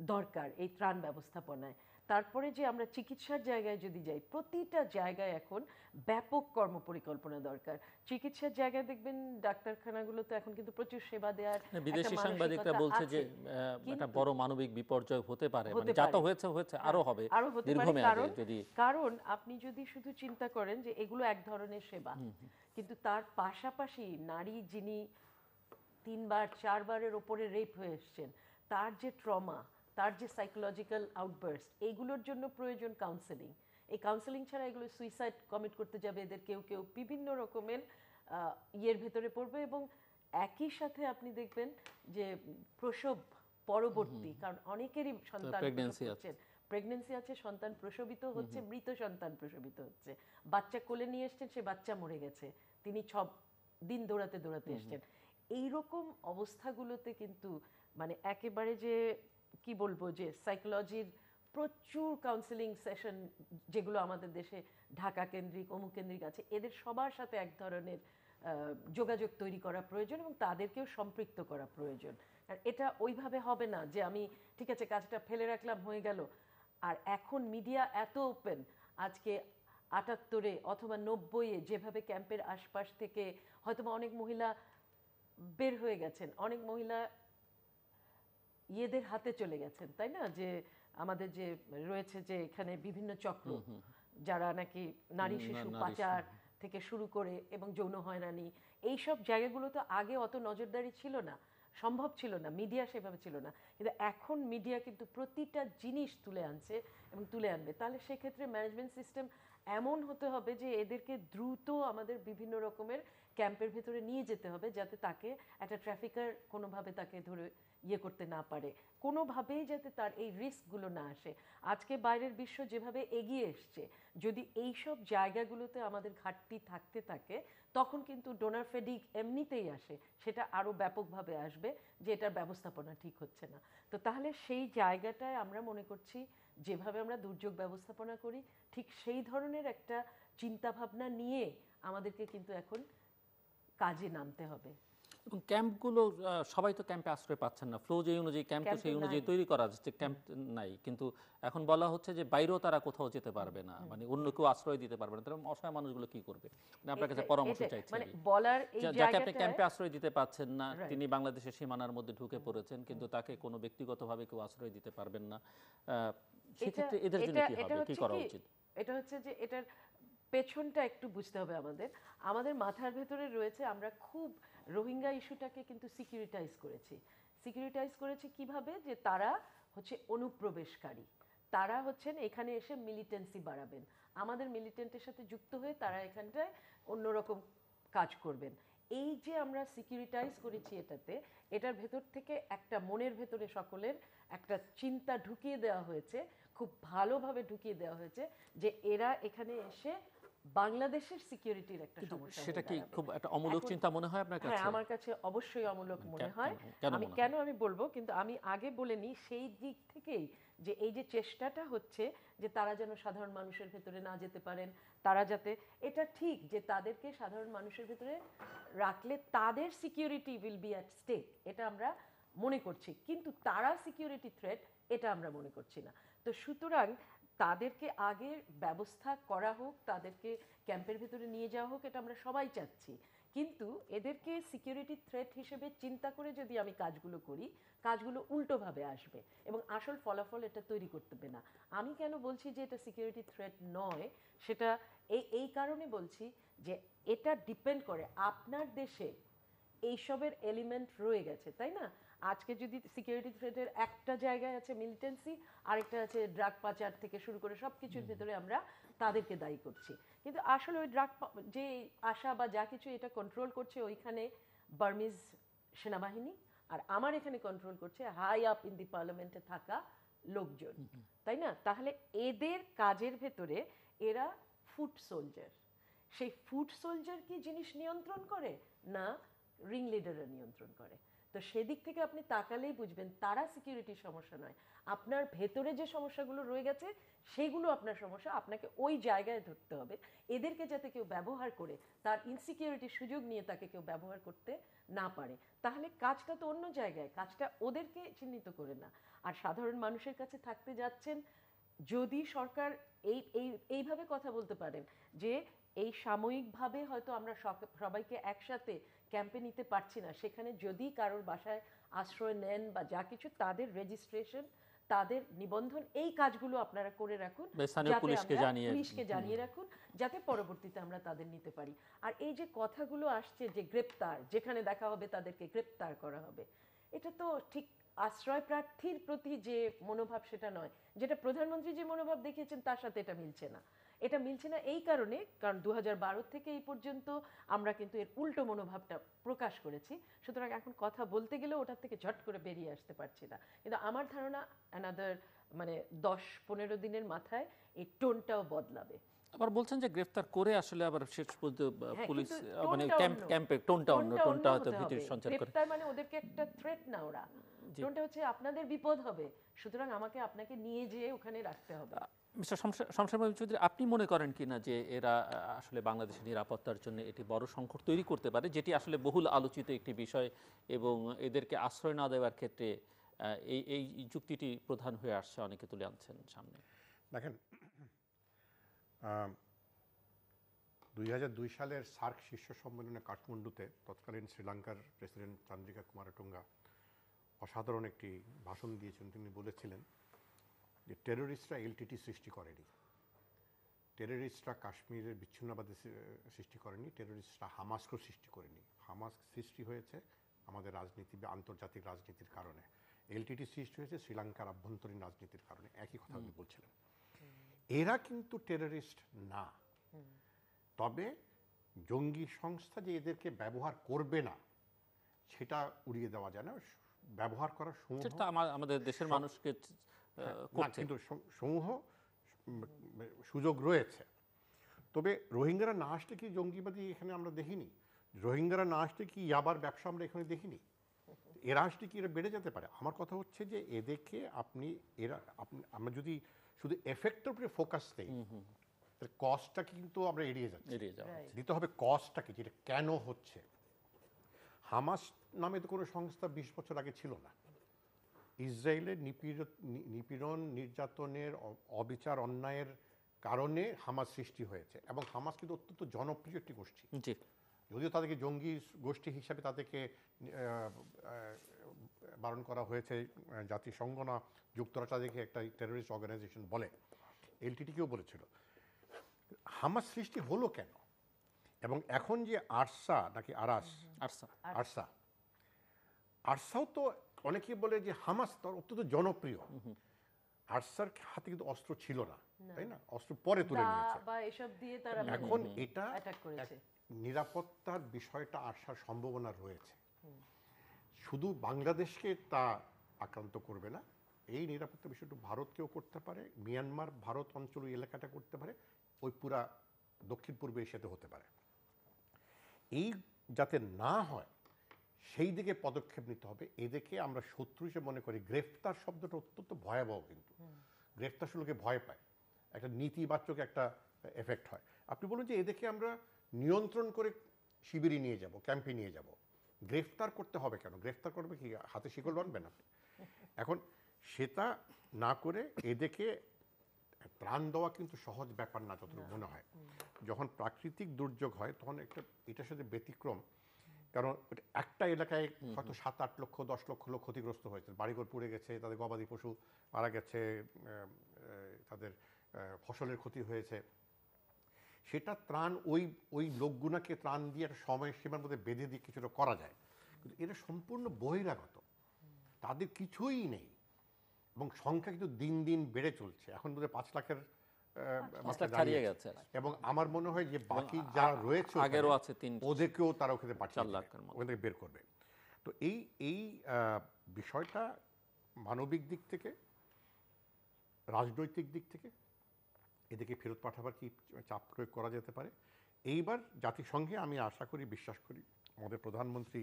Speaker 10: দরকার এই ত্রাণ ব্যবস্থাপনায়। তারপরে যে আমরা চিকিৎসার জায়গায় যদি যাই প্রতিটা জায়গায় এখন ব্যাপক কর্মপরিকল্পনা দরকার। চিকিৎসার জায়গায় দেখবেন ডাক্তারখানাগুলো তো এখন কিন্তু প্রচুর সেবা দেওয়ার
Speaker 8: হ্যাঁ, বিদেশি সাংবাদিকরা বলছে যে একটা বড় মানবিক বিপর্যয় হতে পারে মানে যা তো হয়েছে হয়েছে আরও হবে
Speaker 10: আরও হতে পারে। কারণ
Speaker 8: যদি
Speaker 10: কারণ আপনি যদি শুধু চিন্তা করেন যে এগুলো এক ধরনের সেবা কিন্তু তার পাশাপাশি নারী যিনি তিনবার চারবারের ওপরে রেপ হয়ে এসছেন তার যে ট্রমা তার যে সাইকোলজিক্যাল আউটবার্স্ট এইগুলোর জন্য প্রয়োজন কাউন্সেলিং এই কাউন্সেলিং ছাড়া এগুলো সুইসাইড কমিট করতে যাবে এদের কেউ কেউ বিভিন্ন রকমের ইয়ের ভেতরে পড়বে এবং একই সাথে আপনি দেখবেন যে প্রসব পরবর্তী কারণ অনেকেরই সন্তান। হচ্ছেন প্রেগনেন্সি আছে। সন্তান প্রসবিত হচ্ছে মৃত সন্তান প্রসবিত হচ্ছে। বাচ্চা কোলে নিয়ে এসছেন সে বাচ্চা মরে গেছে। তিনি ছ দিন দৌড়াতে দৌড়াতে এসছেন। এইরকম অবস্থাগুলোতে কিন্তু মানে একেবারে যে কি বলব যে সাইকোলজির প্রচুর কাউন্সেলিং সেশন যেগুলো আমাদের দেশে ঢাকা কেন্দ্রিক, অমুক কেন্দ্রিক আছে, এদের সবার সাথে এক ধরনের যোগাযোগ তৈরি করা প্রয়োজন এবং তাদেরকেও সম্পৃক্ত করা প্রয়োজন। আর এটা ওইভাবে হবে না যে আমি, ঠিক আছে, কাজটা ফেলে রাখলাম, হয়ে গেল। আর এখন মিডিয়া এত ওপেন আজকে আটাত্তরে অথবা নব্বইয়ে যেভাবে ক্যাম্পের আশপাশ থেকে হয়তোবা অনেক মহিলা বের হয়ে গেছেন, অনেক মহিলা ইয়েদের হাতে চলে গেছেন তাই না? যে আমাদের যে রয়েছে যে এখানে বিভিন্ন চক্র যারা নাকি নারী শিশু পাচার থেকে শুরু করে এবং যৌন হয়রানি এইসব জায়গাগুলো তো আগে অত নজরদারি ছিল না সম্ভব ছিল না মিডিয়া সেভাবে ছিল না। কিন্তু এখন মিডিয়া কিন্তু প্রতিটা জিনিস তুলে আনছে এবং তুলে আনবে। তাহলে সেক্ষেত্রে ম্যানেজমেন্ট সিস্টেম এমন হতে হবে যে এদেরকে দ্রুত আমাদের বিভিন্ন রকমের ক্যাম্পের ভেতরে নিয়ে যেতে হবে যাতে তাকে একটা ট্রাফিকার কোনোভাবে তাকে ধরে ইয়ে করতে না পারে। কোনোভাবেই যাতে তার এই রিস্কগুলো না আসে। আজকে বাইরের বিশ্ব যেভাবে এগিয়ে এসছে, যদি এই সব জায়গাগুলোতে আমাদের ঘাটতি থাকতে থাকে, তখন কিন্তু ডোনার ফেডিক এমনিতেই আসে, সেটা আরও ব্যাপকভাবে আসবে যে এটার ব্যবস্থাপনা ঠিক হচ্ছে না। তো তাহলে সেই জায়গাটায় আমরা মনে করছি যেভাবে আমরা দুর্যোগ ব্যবস্থাপনা করি, ঠিক সেই ধরনের একটা চিন্তাভাবনা নিয়ে আমাদেরকে কিন্তু এখন কাজে নামতে হবে।
Speaker 8: এবং ক্যাম্পগুলো সবাই তো ক্যাম্পে আশ্রয় পাচ্ছেন না। ফ্লো যে অনুযায়ী ক্যাম্প তো সেই অনুযায়ী তৈরি করা যাচ্ছে ক্যাম্প নাই। কিন্তু এখন বলা হচ্ছে যে বাইরেও তারা কোথাও যেতে পারবে না। মানে অন্য কেউ আশ্রয় দিতে পারবে না। তাহলে অসহায় মানুষগুলো কি করবে? মানে আপনার কাছে পরামর্শ চাইছি
Speaker 10: মানে বলার এই
Speaker 8: যা- যাকে আপনি ক্যাম্পে আশ্রয় দিতে পাচ্ছেন না তিনি বাংলাদেশের সীমানার মধ্যে ঢুকে পড়েছেন কিন্তু তাকে কোনো ব্যক্তিগতভাবে কেউ আশ্রয় দিতে পারবেন না। সেক্ষেত্রে এদের জন্য কি হবে? কি করা উচিত?
Speaker 10: এটা হচ্ছে যে এটার পেছনটা একটু বুঝতে হবে আমাদের। আমাদের মাথার ভেতরে রয়েছে আমরা খুব রোহিঙ্গা ইস্যুটাকে কিন্তু সিকিউরিটাইজ করেছি। সিকিউরিটাইজ করেছি কীভাবে? যে তারা হচ্ছে অনুপ্রবেশকারী। তারা হচ্ছেন এখানে এসে মিলিটেন্সি বাড়াবেন। আমাদের মিলিটেন্টের সাথে যুক্ত হয়ে তারা এখানটায় অন্যরকম কাজ করবেন। এই যে আমরা সিকিউরিটাইজ করেছি এটাতে, এটার ভেতর থেকে একটা মনের ভেতরে সকলের একটা চিন্তা ঢুকিয়ে দেওয়া হয়েছে, খুব ভালোভাবে ঢুকিয়ে দেওয়া হয়েছে যে এরা এখানে এসে বাংলাদেশের সিকিউরিটির একটা সমস্যা
Speaker 8: সেটা কি খুব একটা অমূলক চিন্তা মনে হয় আপনার কাছে?
Speaker 10: হ্যাঁ আমার কাছে অবশ্যই অমূলক মনে হয়। আমি কেন আমি বলব? কিন্তু আমি আগে বলে নিই সেই দিক থেকেই যে এই যে চেষ্টাটা হচ্ছে যে তারা যেন সাধারণ মানুষের ভেতরে না যেতে পারেন তারা যাতে এটা ঠিক যে তাদেরকে সাধারণ মানুষের ভেতরে রাখলে তাদের security will be at stake এটা আমরা মনে করছি। কিন্তু তারা সিকিউরিটি থ্রেট এটা আমরা মনে করছি না। তো সুতরাং তাদেরকে আগে ব্যবস্থা করা হোক, তাদেরকে ক্যাম্পের ভেতরে নিয়ে যাওয়া হোক, এটা আমরা সবাই চাচ্ছি। কিন্তু এদেরকে সিকিউরিটি থ্রেট হিসেবে চিন্তা করে যদি আমি কাজগুলো করি, কাজগুলো উল্টোভাবে আসবে এবং আসল ফলাফল এটা তৈরি করতে না। আমি কেন বলছি যে এটা সিকিউরিটি থ্রেট নয়? সেটা এই এই কারণে বলছি যে এটা ডিপেন্ড করে আপনার দেশে এইসবের এলিমেন্ট রয়ে গেছে, তাই না? আজকে যদি সিকিউরিটি থ্রেটের একটা জায়গায় আছে মিলিটেন্সি আরেকটা আছে ড্রাগ পাচার থেকে শুরু করে সব কিছুর ভেতরে আমরা তাদেরকে দায়ী করছি। কিন্তু আসলে ওই ড্রাগ যে আশা বা যা কিছু এটা কন্ট্রোল করছে ওইখানে বার্মিজ সেনাবাহিনী আর আমার এখানে কন্ট্রোল করছে হাই আপ ইন দি পার্লামেন্টে থাকা লোকজন। তাই না? তাহলে এদের কাজের ভেতরে এরা ফুট সোলজার সেই ফুট সোলজার কি জিনিস নিয়ন্ত্রণ করে? না রিং লিডাররা নিয়ন্ত্রণ করে। তো সেদিক থেকে আপনি তাকালেই বুঝবেন তারা সিকিউরিটির সমস্যা নয়। আপনার ভেতরে যে সমস্যাগুলো রয়ে গেছে, সেগুলো আপনার সমস্যা, আপনাকে ওই জায়গায় ধরতে হবে। এদেরকে যাতে কেউ ব্যবহার করে, তার ইনসিকিউরিটির সুযোগ নিয়ে তাকে কেউ ব্যবহার করতে না পারে। তাহলে কাজটা তো অন্য জায়গায়, কাজটা ওদেরকে চিহ্নিত করে না। আর সাধারণ মানুষের কাছে থাকতে যাচ্ছেন, যদি সরকার এই এই, এইভাবে কথা বলতে পারেন যে এই সাময়িকভাবে হয়তো আমরা সবাইকে একসাথে ক্যাম্পে নিতে পারছি না। সেখানে যদি কারোর বাসায় আশ্রয় নেন বা যা কিছু তাদের রেজিস্ট্রেশন তাদের নিবন্ধন এই কাজগুলো আপনারা করে রাখুন।
Speaker 8: পুলিশকে জানিয়ে-
Speaker 10: পুলিশকে জানিয়ে রাখুন যাতে পরবর্তীতে আমরা তাদের নিতে পারি। আর এই যে কথাগুলো আসছে যে গ্রেপ্তার যেখানে দেখা হবে তাদেরকে গ্রেপ্তার করা হবে এটা তো ঠিক আশ্রয় প্রার্থীর প্রতি যে মনোভাব সেটা নয়। যেটা প্রধানমন্ত্রী যে মনোভাব দেখিয়েছেন তার সাথে এটা মিলছে না। এটা মিলছে না এই কারণে কারণ দু বারো থেকে এই পর্যন্ত আমরা কিন্তু এর উল্টো মনোভাবটা প্রকাশ করেছি। সুতরাং এখন কথা বলতে গেলে ওটার থেকে ঝট করে বেরিয়ে আসতে পারছি না। কিন্তু আমার ধারণা অ্যানাদার মানে দশ পনেরো দিনের মাথায় এই টোনটাও বদলাবে।
Speaker 8: আবার বলছেন যে গ্রেফতার করে আসলে আবার শেষ পর্যন্ত
Speaker 10: হ্যাঁ,
Speaker 8: পুলিশ মানে ক্যাম্প ক্যাম্পে টোনটা অন্য
Speaker 10: টোনটা
Speaker 8: হয়তো ভীতির সঞ্চার করে।
Speaker 10: গ্রেফতার মানে ওদেরকে একটা থ্রেট না ওরা। টোনটা হচ্ছে আপনাদের বিপদ হবে সুতরাং আমাকে আপনাকে নিয়ে যেয়ে ওখানে রাখতে হবে।
Speaker 8: মিস্টার চৌধুরী, আপনি মনে করেন কি না যে এরা আসলে বাংলাদেশের নিরাপত্তার জন্য এটি বড় সংকট তৈরি করতে পারে? যেটি আসলে বহুল আলোচিত একটি বিষয় এবং এদেরকে আশ্রয় না দেওয়ার ক্ষেত্রে এই এই যুক্তিটি প্রধান হয়ে আসছে অনেকে তুলে আনছেন সামনে।
Speaker 9: দেখেন দুই হাজার দুই সালের সার্ক শীর্ষ সম্মেলনে কাঠমান্ডুতে তৎকালীন শ্রীলঙ্কার প্রেসিডেন্ট চান্দ্রিকা কুমারটুঙ্গা অসাধারণ একটি ভাষণ দিয়েছেন। তিনি বলেছিলেন যে টেরোরিস্টরা এলটিটি সৃষ্টি করেনি। টেরোরিস্টরা কাশ্মীরের বিচ্ছিন্নবাদী সৃষ্টি করেনি টেরোরিস্টরা হামাসকেও সৃষ্টি করেনি। হামাস সৃষ্টি হয়েছে আমাদের রাজনীতি বা আন্তর্জাতিক রাজনীতির কারণে। এলটিটি সৃষ্টি হয়েছে শ্রীলঙ্কার আভ্যন্তরীণ রাজনীতির কারণে। একই কথা উনি বলছিলেন এরা কিন্তু টেররিস্ট না। তবে জঙ্গি সংস্থা যে এদেরকে ব্যবহার করবে না সেটা উড়িয়ে দেওয়া যায় না। ব্যবহার করার
Speaker 8: আমা- আমাদের দেশের মানুষকে করছে
Speaker 9: কিন্তু সমূহ সুযোগ রয়েছে। তবে রোহিঙ্গারা না আসলে কি জঙ্গিবাদী এখানে আমরা দেখিনি? রোহিঙ্গারা না আসলে কি ইয়াবার ব্যবসা আমরা এখানে দেখিনি? এরা আসলে কি এরা বেড়ে যেতে পারে? আমার কথা হচ্ছে যে এদেরকে আপনি এরা আপনি আমরা যদি শুধু এফেক্টের উপরে ফোকাস দেই তাহলে কস্টটা কিন্তু আমরা এড়িয়ে যাচ্ছি।
Speaker 8: এড়িয়ে যাওয়া
Speaker 9: দিতে হবে কস্টটাকে যেটা কেন হচ্ছে? হামাস নামে তো কোনো সংস্থা বিশ বছর আগে ছিল না। ইসরায়েলের নিপীড়- নিপীড়ন নির্যাতনের অবিচার অন্যায়ের কারণে হামাস সৃষ্টি হয়েছে এবং হামাস কিন্তু অত্যন্ত জনপ্রিয় একটি গোষ্ঠী। যদিও তাদেরকে জঙ্গি গোষ্ঠী হিসাবে তাদেরকে বারণ করা হয়েছে জাতিসংঘ না যুক্তরাষ্ট্র তাদেরকে একটা টেরোরিস্ট অর্গানাইজেশন বলে। এলটিটিকেও বলেছিল। হামাস সৃষ্টি হলো কেন? এবং এখন যে আরসা নাকি আরাস?
Speaker 8: আরসা।
Speaker 9: আরসা। আরসাও তো অনেকেই বলে যে হামাস তো অত্যন্ত জনপ্রিয়। আরসার হাতে কিন্তু অস্ত্র ছিল না তাই না? অস্ত্র পরে তুলে নিয়েছে।
Speaker 10: তারা
Speaker 9: এখন এটা
Speaker 10: করেছে।
Speaker 9: এক নিরাপত্তার বিষয়টা আসার সম্ভাবনা রয়েছে। শুধু বাংলাদেশকে তা আক্রান্ত করবে না এই নিরাপত্তা বিষয়টা ভারতকেও করতে পারে মিয়ানমার ভারত অঞ্চল এলাকাটা করতে পারে ওই পুরা দক্ষিণ পূর্ব এশিয়াতে হতে পারে। এই যাতে না হয় সেই দিকে পদক্ষেপ নিতে হবে। এদিকে আমরা শত্রু হিসেবে মনে করি গ্রেফতার শব্দটা অত্যন্ত ভয়াবহ কিন্তু। গ্রেফতার শুলোকে ভয় পায়। একটা নীতিবাচক একটা এফেক্ট হয়। আপনি বলুন যে এদেরকে আমরা নিয়ন্ত্রণ করে শিবিরে নিয়ে যাব ক্যাম্পে নিয়ে যাব। গ্রেফতার করতে হবে কেন? গ্রেফতার করবে কি? হাতে শিকল বানবেন আপনি? এখন সেটা না করে এদেরকে প্রাণ দেওয়া কিন্তু সহজ ব্যাপার না যতটুকু মনে হয়। যখন প্রাকৃতিক দুর্যোগ হয় তখন একটা এটার সাথে ব্যতিক্রম। কারণ একটা এলাকায় হয়তো সাত আট লক্ষ দশ লক্ষ লোক ক্ষতিগ্রস্ত হয়েছে। বাড়িঘর পুড়ে গেছে তাদের গবাদি পশু মারা গেছে তাদের ফসলের ক্ষতি হয়েছে। সেটা ত্রাণ ওই ওই লোকগুনাকে ত্রাণ দিয়ে একটা সময়সীমার মধ্যে বেঁধে দিয়ে কিছুটা করা যায়। কিন্তু এটা সম্পূর্ণ বহিরাগত। তাদের কিছুই নেই। এবং সংখ্যা কিন্তু দিন দিন বেড়ে চলছে। এখন বোধহয় পাঁচ লাখের দাঁড়িয়েছে।
Speaker 8: গেছে
Speaker 9: এবং আমার মনে হয় যে বাকি যারা রয়েছে
Speaker 8: আগেরও আছে তিন
Speaker 9: ওদেরকেও তারা ওখানে পাঠিয়ে। ওখান থেকে বের করবে তো এই এই বিষয়টা মানবিক দিক থেকে রাজনৈতিক দিক থেকে এদেরকে ফেরত পাঠাবার কি চাপ প্রয়োগ করা যেতে পারে এইবার জাতিসংঘে আমি আশা করি বিশ্বাস করি আমাদের প্রধানমন্ত্রী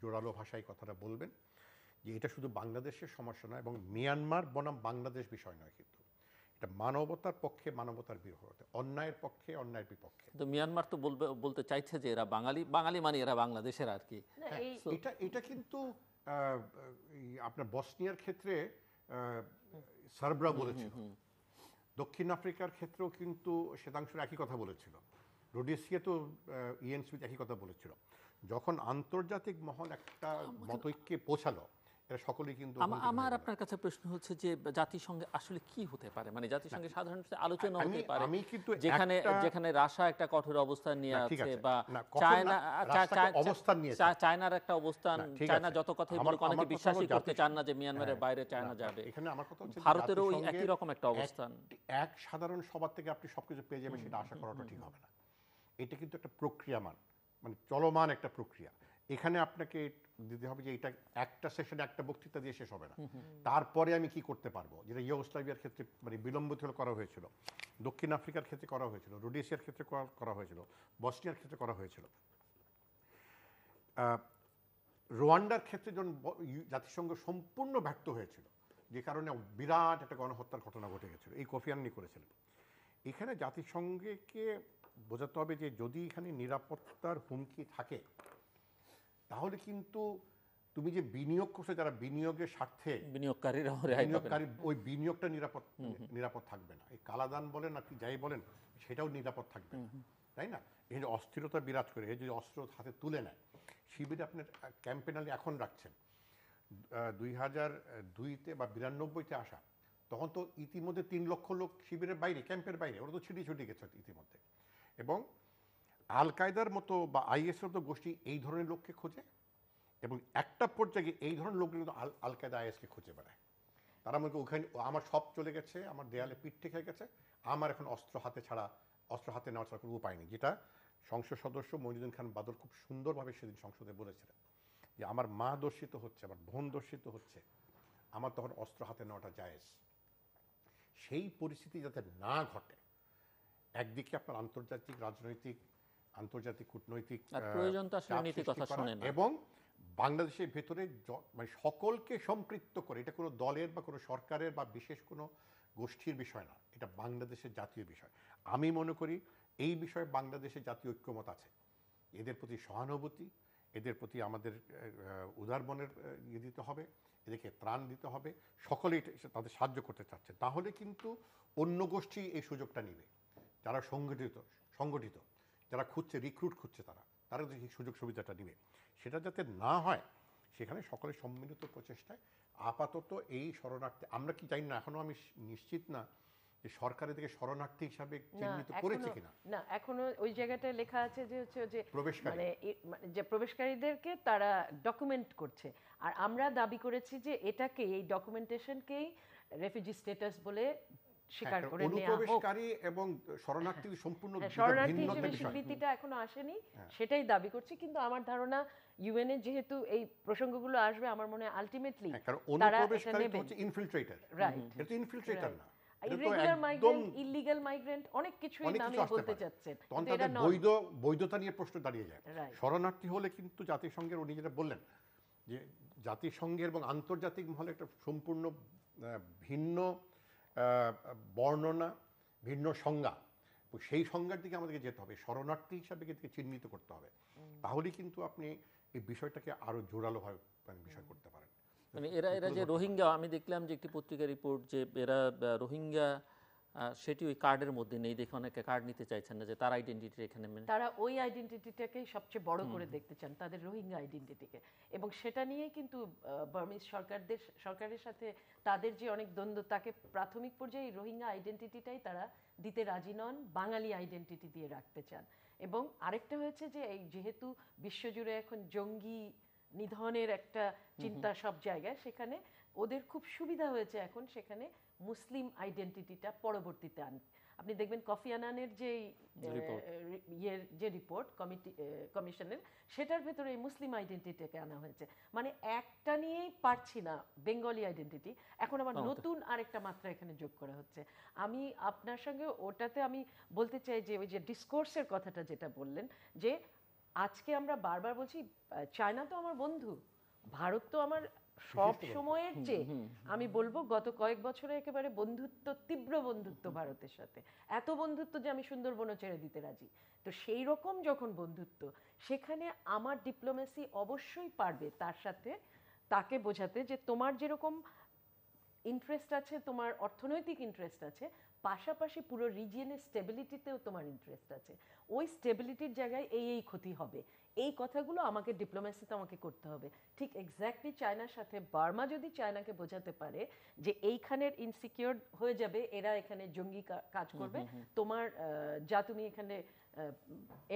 Speaker 9: জোরালো ভাষায় কথাটা বলবেন যে এটা শুধু বাংলাদেশের সমস্যা নয় এবং মিয়ানমার বনাম বাংলাদেশ বিষয় নয় কিন্তু এটা মানবতার পক্ষে মানবতার বিরোধী অন্যায়ের পক্ষে অন্যায়ের বিপক্ষে।
Speaker 8: তো মিয়ানমার তো বলবে বলতে চাইছে যে এরা বাঙালি বাঙালি মানে এরা বাংলাদেশের আর কি।
Speaker 9: হ্যাঁ, এটা এটা কিন্তু আহ, আপনার বসনিয়ার ক্ষেত্রে সার্বরা বলেছিল। দক্ষিণ আফ্রিকার ক্ষেত্রেও কিন্তু শ্বেতাংশের একই কথা বলেছিল। রোডেসিয়া তো ইএন স্মিথ একই কথা বলেছিল। যখন আন্তর্জাতিক মহল একটা মতৈক্যে পৌঁছালো এরা সকলেই কিন্তু
Speaker 8: আমার আপনার কাছে প্রশ্ন হচ্ছে যে জাতিসংঘে আসলে কি হতে পারে? মানে জাতিসংঘে সাধারণত আলোচনা হতে পারে।
Speaker 9: আমি কিন্তু
Speaker 8: যেখানে যেখানে একটা কঠোর অবস্থান নিয়ে আছে। বা চায়না
Speaker 9: অবস্থান নিয়েছে।
Speaker 8: চা- চায়নার একটা অবস্থান চায়না যত কথাই বলুক অনেকে বিশ্বাসই করতে চান না যে মিয়ানমারের
Speaker 9: হ্যাঁ,
Speaker 8: বাইরে চায়না যাবে।
Speaker 9: এখানে আমার কথা হচ্ছে
Speaker 8: ভারতেরও একই রকম একটা
Speaker 9: এক-
Speaker 8: অবস্থান।
Speaker 9: এক সাধারণ সবার থেকে আপনি সবকিছু পেয়ে যাবেন সেটা আশা করাটা ঠিক হবে না। এটা কিন্তু একটা প্রক্রিয়ামান মানে চলমান একটা প্রক্রিয়া। এখানে আপনাকে দিতে হবে যে এটা একটা সেশনে একটা বক্তৃতা দিয়ে শেষ হবে না। তারপরে আমি কি করতে পারব? যেটা ইউগোস্লাভিয়ার ক্ষেত্রে মানে বিলম্বিত হলে করা হয়েছিল। দক্ষিণ আফ্রিকার ক্ষেত্রে করা হয়েছিল। রোডেশিয়ার ক্ষেত্রে করা হয়েছিল। বসনিয়ার ক্ষেত্রে করা হয়েছিল। রোয়ান্ডার ক্ষেত্রে যখন জাতিসংঘ সম্পূর্ণ ব্যর্থ হয়েছিল, যে কারণে বিরাট একটা গণহত্যার ঘটনা ঘটে গেছিল। এই কোফি আনানি করেছিলেন। এখানে জাতিসংঘকে বোঝাতে হবে যে যদি এখানে নিরাপত্তার হুমকি থাকে তাহলে কিন্তু তুমি যে বিনিয়োগ করছ যারা বিনিয়োগের স্বার্থে
Speaker 8: না।
Speaker 9: বিনিয়োগকারী ওই বিনিয়োগটা নিরাপদ নিরাপদ থাকবে না। এই কালাদান বলেন কি যাই বলেন সেটাও নিরাপদ থাকবে না। তাই না? এই যে অস্থিরতা বিরাজ করে এই যে অস্ত্র হাতে তুলে নেয় শিবিরে আপনার ক্যাম্পেনালি এখন রাখছেন। দুই হাজার দুইতে বা বিরানব্বইতে আসা তখন তো ইতিমধ্যে তিন লক্ষ লোক শিবিরের বাইরে ক্যাম্পের বাইরে ওরা তো ছিটি ছুটি গেছে ইতিমধ্যে। এবং আল কায়দার মতো বা আইএসের মতো গোষ্ঠী এই ধরনের লোককে খোঁজে এবং একটা পর্যায়ে এই ধরনের লোকগুলো কিন্তু আল আল কায়দা আইএসকে খুঁজে বেড়ায়। তারা মনে ওখানে, আমার সব চলে গেছে, আমার দেয়ালে পিঠ ঠেকে গেছে, আমার এখন অস্ত্র হাতে ছাড়া, অস্ত্র হাতে নেওয়া ছাড়া কোনো উপায় নেই। যেটা সংসদ সদস্য মজিদুদ্দিন খান বাদল খুব সুন্দরভাবে সেদিন সংসদে বলেছিলেন যে, আমার মা দর্শিত হচ্ছে, আমার বোন দর্শিত হচ্ছে, আমার তখন অস্ত্র হাতে নেওয়াটা জায়েজ। সেই পরিস্থিতি যাতে না ঘটে, একদিকে আপনার আন্তর্জাতিক রাজনৈতিক আন্তর্জাতিক কূটনৈতিক
Speaker 8: প্রয়োজন তো আসলে নীতি কথা শোনে না।
Speaker 9: এবং বাংলাদেশের ভেতরে মানে সকলকে সম্পৃক্ত করে এটা কোনো দলের বা কোনো সরকারের বা বিশেষ কোনো গোষ্ঠীর বিষয় না এটা বাংলাদেশের জাতীয় বিষয়। আমি মনে করি এই বিষয়ে বাংলাদেশের জাতীয় ঐক্যমত আছে। এদের প্রতি সহানুভূতি এদের প্রতি আমাদের আহ, উদার মনের ইয়ে দিতে হবে এদেরকে ত্রাণ দিতে হবে সকলেই তাদের সাহায্য করতে চাচ্ছে। তাহলে কিন্তু অন্য গোষ্ঠী এই সুযোগটা নেবে যারা সংগঠিত সংগঠিত। যারা খুঁজছে রিক্রুট খুঁজছে তারা তারা যদি সুযোগ সুবিধাটা নেবে। সেটা যাতে না হয় সেখানে সকলের সম্মিলিত প্রচেষ্টায় আপাতত এই শরণার্থী আমরা কি জানি না এখনও আমি নিশ্চিত না যে সরকার এদিকে শরণার্থী হিসাবে চিহ্নিত করেছে কিনা।
Speaker 10: না এখনও ওই জায়গাটায় লেখা আছে যে হচ্ছে যে। মানে মানে যে প্রবেশকারীদেরকে তারা ডকুমেন্ট করছে। আর আমরা দাবি করেছি যে এটাকে এই ডকুমেন্টেশনকেই রেফিউজি স্ট্যাটাস বলে স্বীকার
Speaker 9: হ্যাঁ,
Speaker 10: করে নেওয়া হোক।
Speaker 9: অনুপ্রবেশকারী এবং শরণার্থী সম্পূর্ণ
Speaker 10: হ্যাঁ, শরণার্থী হিসেবে। স্বীকৃতিটা এখনও আসেনি
Speaker 9: হ্যাঁ।
Speaker 10: সেটাই দাবি করছি কিন্তু আমার ধারণা ইউএনএ যেহেতু এই প্রসঙ্গগুলো আসবে আমার মনে হয় আলটিমেটলি
Speaker 9: হ্যাঁ, অনুপ্রবেশকারী হচ্ছে ইনফিল্ট্রেটর
Speaker 10: রাইট
Speaker 9: এটা ইনফিল্ট্রেটর না।
Speaker 10: ইরেগুলার মাইগ্রেন্ট ইলিগাল মাইগ্রেন্ট অনেক কিছুই নামে বলতে
Speaker 9: তাদের বৈধ বৈধতা নিয়ে প্রশ্ন দাঁড়িয়ে যায়। শরণার্থী হলে কিন্তু জাতিসংঘের উনি যেটা বললেন যে জাতিসংঘের এবং আন্তর্জাতিক মহলে একটা সম্পূর্ণ ভিন্ন বর্ণনা ভিন্ন সংজ্ঞা তো সেই সংজ্ঞার দিকে আমাদেরকে যেতে হবে শরণার্থী হিসাবে কিন্তু চিহ্নিত করতে হবে। তাহলে কিন্তু আপনি এই বিষয়টাকে আরও জোরালোভাবে মানে বিষয় করতে পারেন।
Speaker 8: মানে এরা এরা যে রোহিঙ্গা আমি দেখলাম যে একটি পত্রিকা রিপোর্ট যে এরা রোহিঙ্গা সেটি ওই কার্ডের মধ্যে নেই। দেখে অনেকে কার্ড নিতে চাইছেন না যে তার আইডেন্টিটি এখানে মেনে
Speaker 10: তারা ওই আইডেন্টিটিটাকেই সবচেয়ে বড় করে দেখতে চান তাদের রোহিঙ্গা আইডেন্টিটিকে এবং সেটা নিয়েই কিন্তু বার্মিজ সরকারদের সরকারের সাথে তাদের যে অনেক দ্বন্দ্ব তাকে প্রাথমিক পর্যায়ে রোহিঙ্গা আইডেন্টিটিটাই তারা দিতে রাজি নন বাঙালি আইডেন্টিটি দিয়ে রাখতে চান। এবং আরেকটা হয়েছে যে এই যেহেতু বিশ্বজুড়ে এখন জঙ্গি নিধনের একটা চিন্তা সব জায়গায় সেখানে ওদের খুব সুবিধা হয়েছে এখন সেখানে মুসলিম আইডেন্টিটিটা পরবর্তীতে আন আপনি দেখবেন কফি আনানের যে ইয়ের যে রিপোর্ট কমিটি কমিশনের সেটার ভেতরে এই মুসলিম আইডেন্টিটিকে আনা হয়েছে। মানে একটা নিয়েই পারছি না বেঙ্গলি আইডেন্টিটি এখন আবার নতুন আরেকটা মাত্রা এখানে যোগ করা হচ্ছে। আমি আপনার সঙ্গে ওটাতে আমি বলতে চাই যে ওই যে ডিসকোর্সের কথাটা যেটা বললেন যে আজকে আমরা বারবার বলছি চায়না তো আমার বন্ধু ভারত তো আমার সব সময়ের যে আমি বলব গত কয়েক বছরে একেবারে বন্ধুত্ব তীব্র বন্ধুত্ব ভারতের সাথে। এত বন্ধুত্ব যে আমি সুন্দরবনও ছেড়ে দিতে রাজি। তো সেই রকম যখন বন্ধুত্ব সেখানে আমার ডিপ্লোমেসি অবশ্যই পারবে তার সাথে তাকে বোঝাতে যে তোমার যেরকম ইন্টারেস্ট আছে তোমার অর্থনৈতিক ইন্টারেস্ট আছে পাশাপাশি পুরো রিজিয়নের স্টেবিলিটিতেও তোমার ইন্টারেস্ট আছে। ওই স্টেবিলিটির জায়গায় এই এই ক্ষতি হবে। এই কথাগুলো আমাকে ডিপ্লোম্যাসিতে আমাকে করতে হবে। ঠিক এক্স্যাক্টলি চায়নার সাথে বার্মা যদি চায়নাকে বোঝাতে পারে যে এইখানের ইনসিকিউর হয়ে যাবে এরা এখানে জঙ্গি কাজ করবে তোমার আহ, যা তুমি এখানে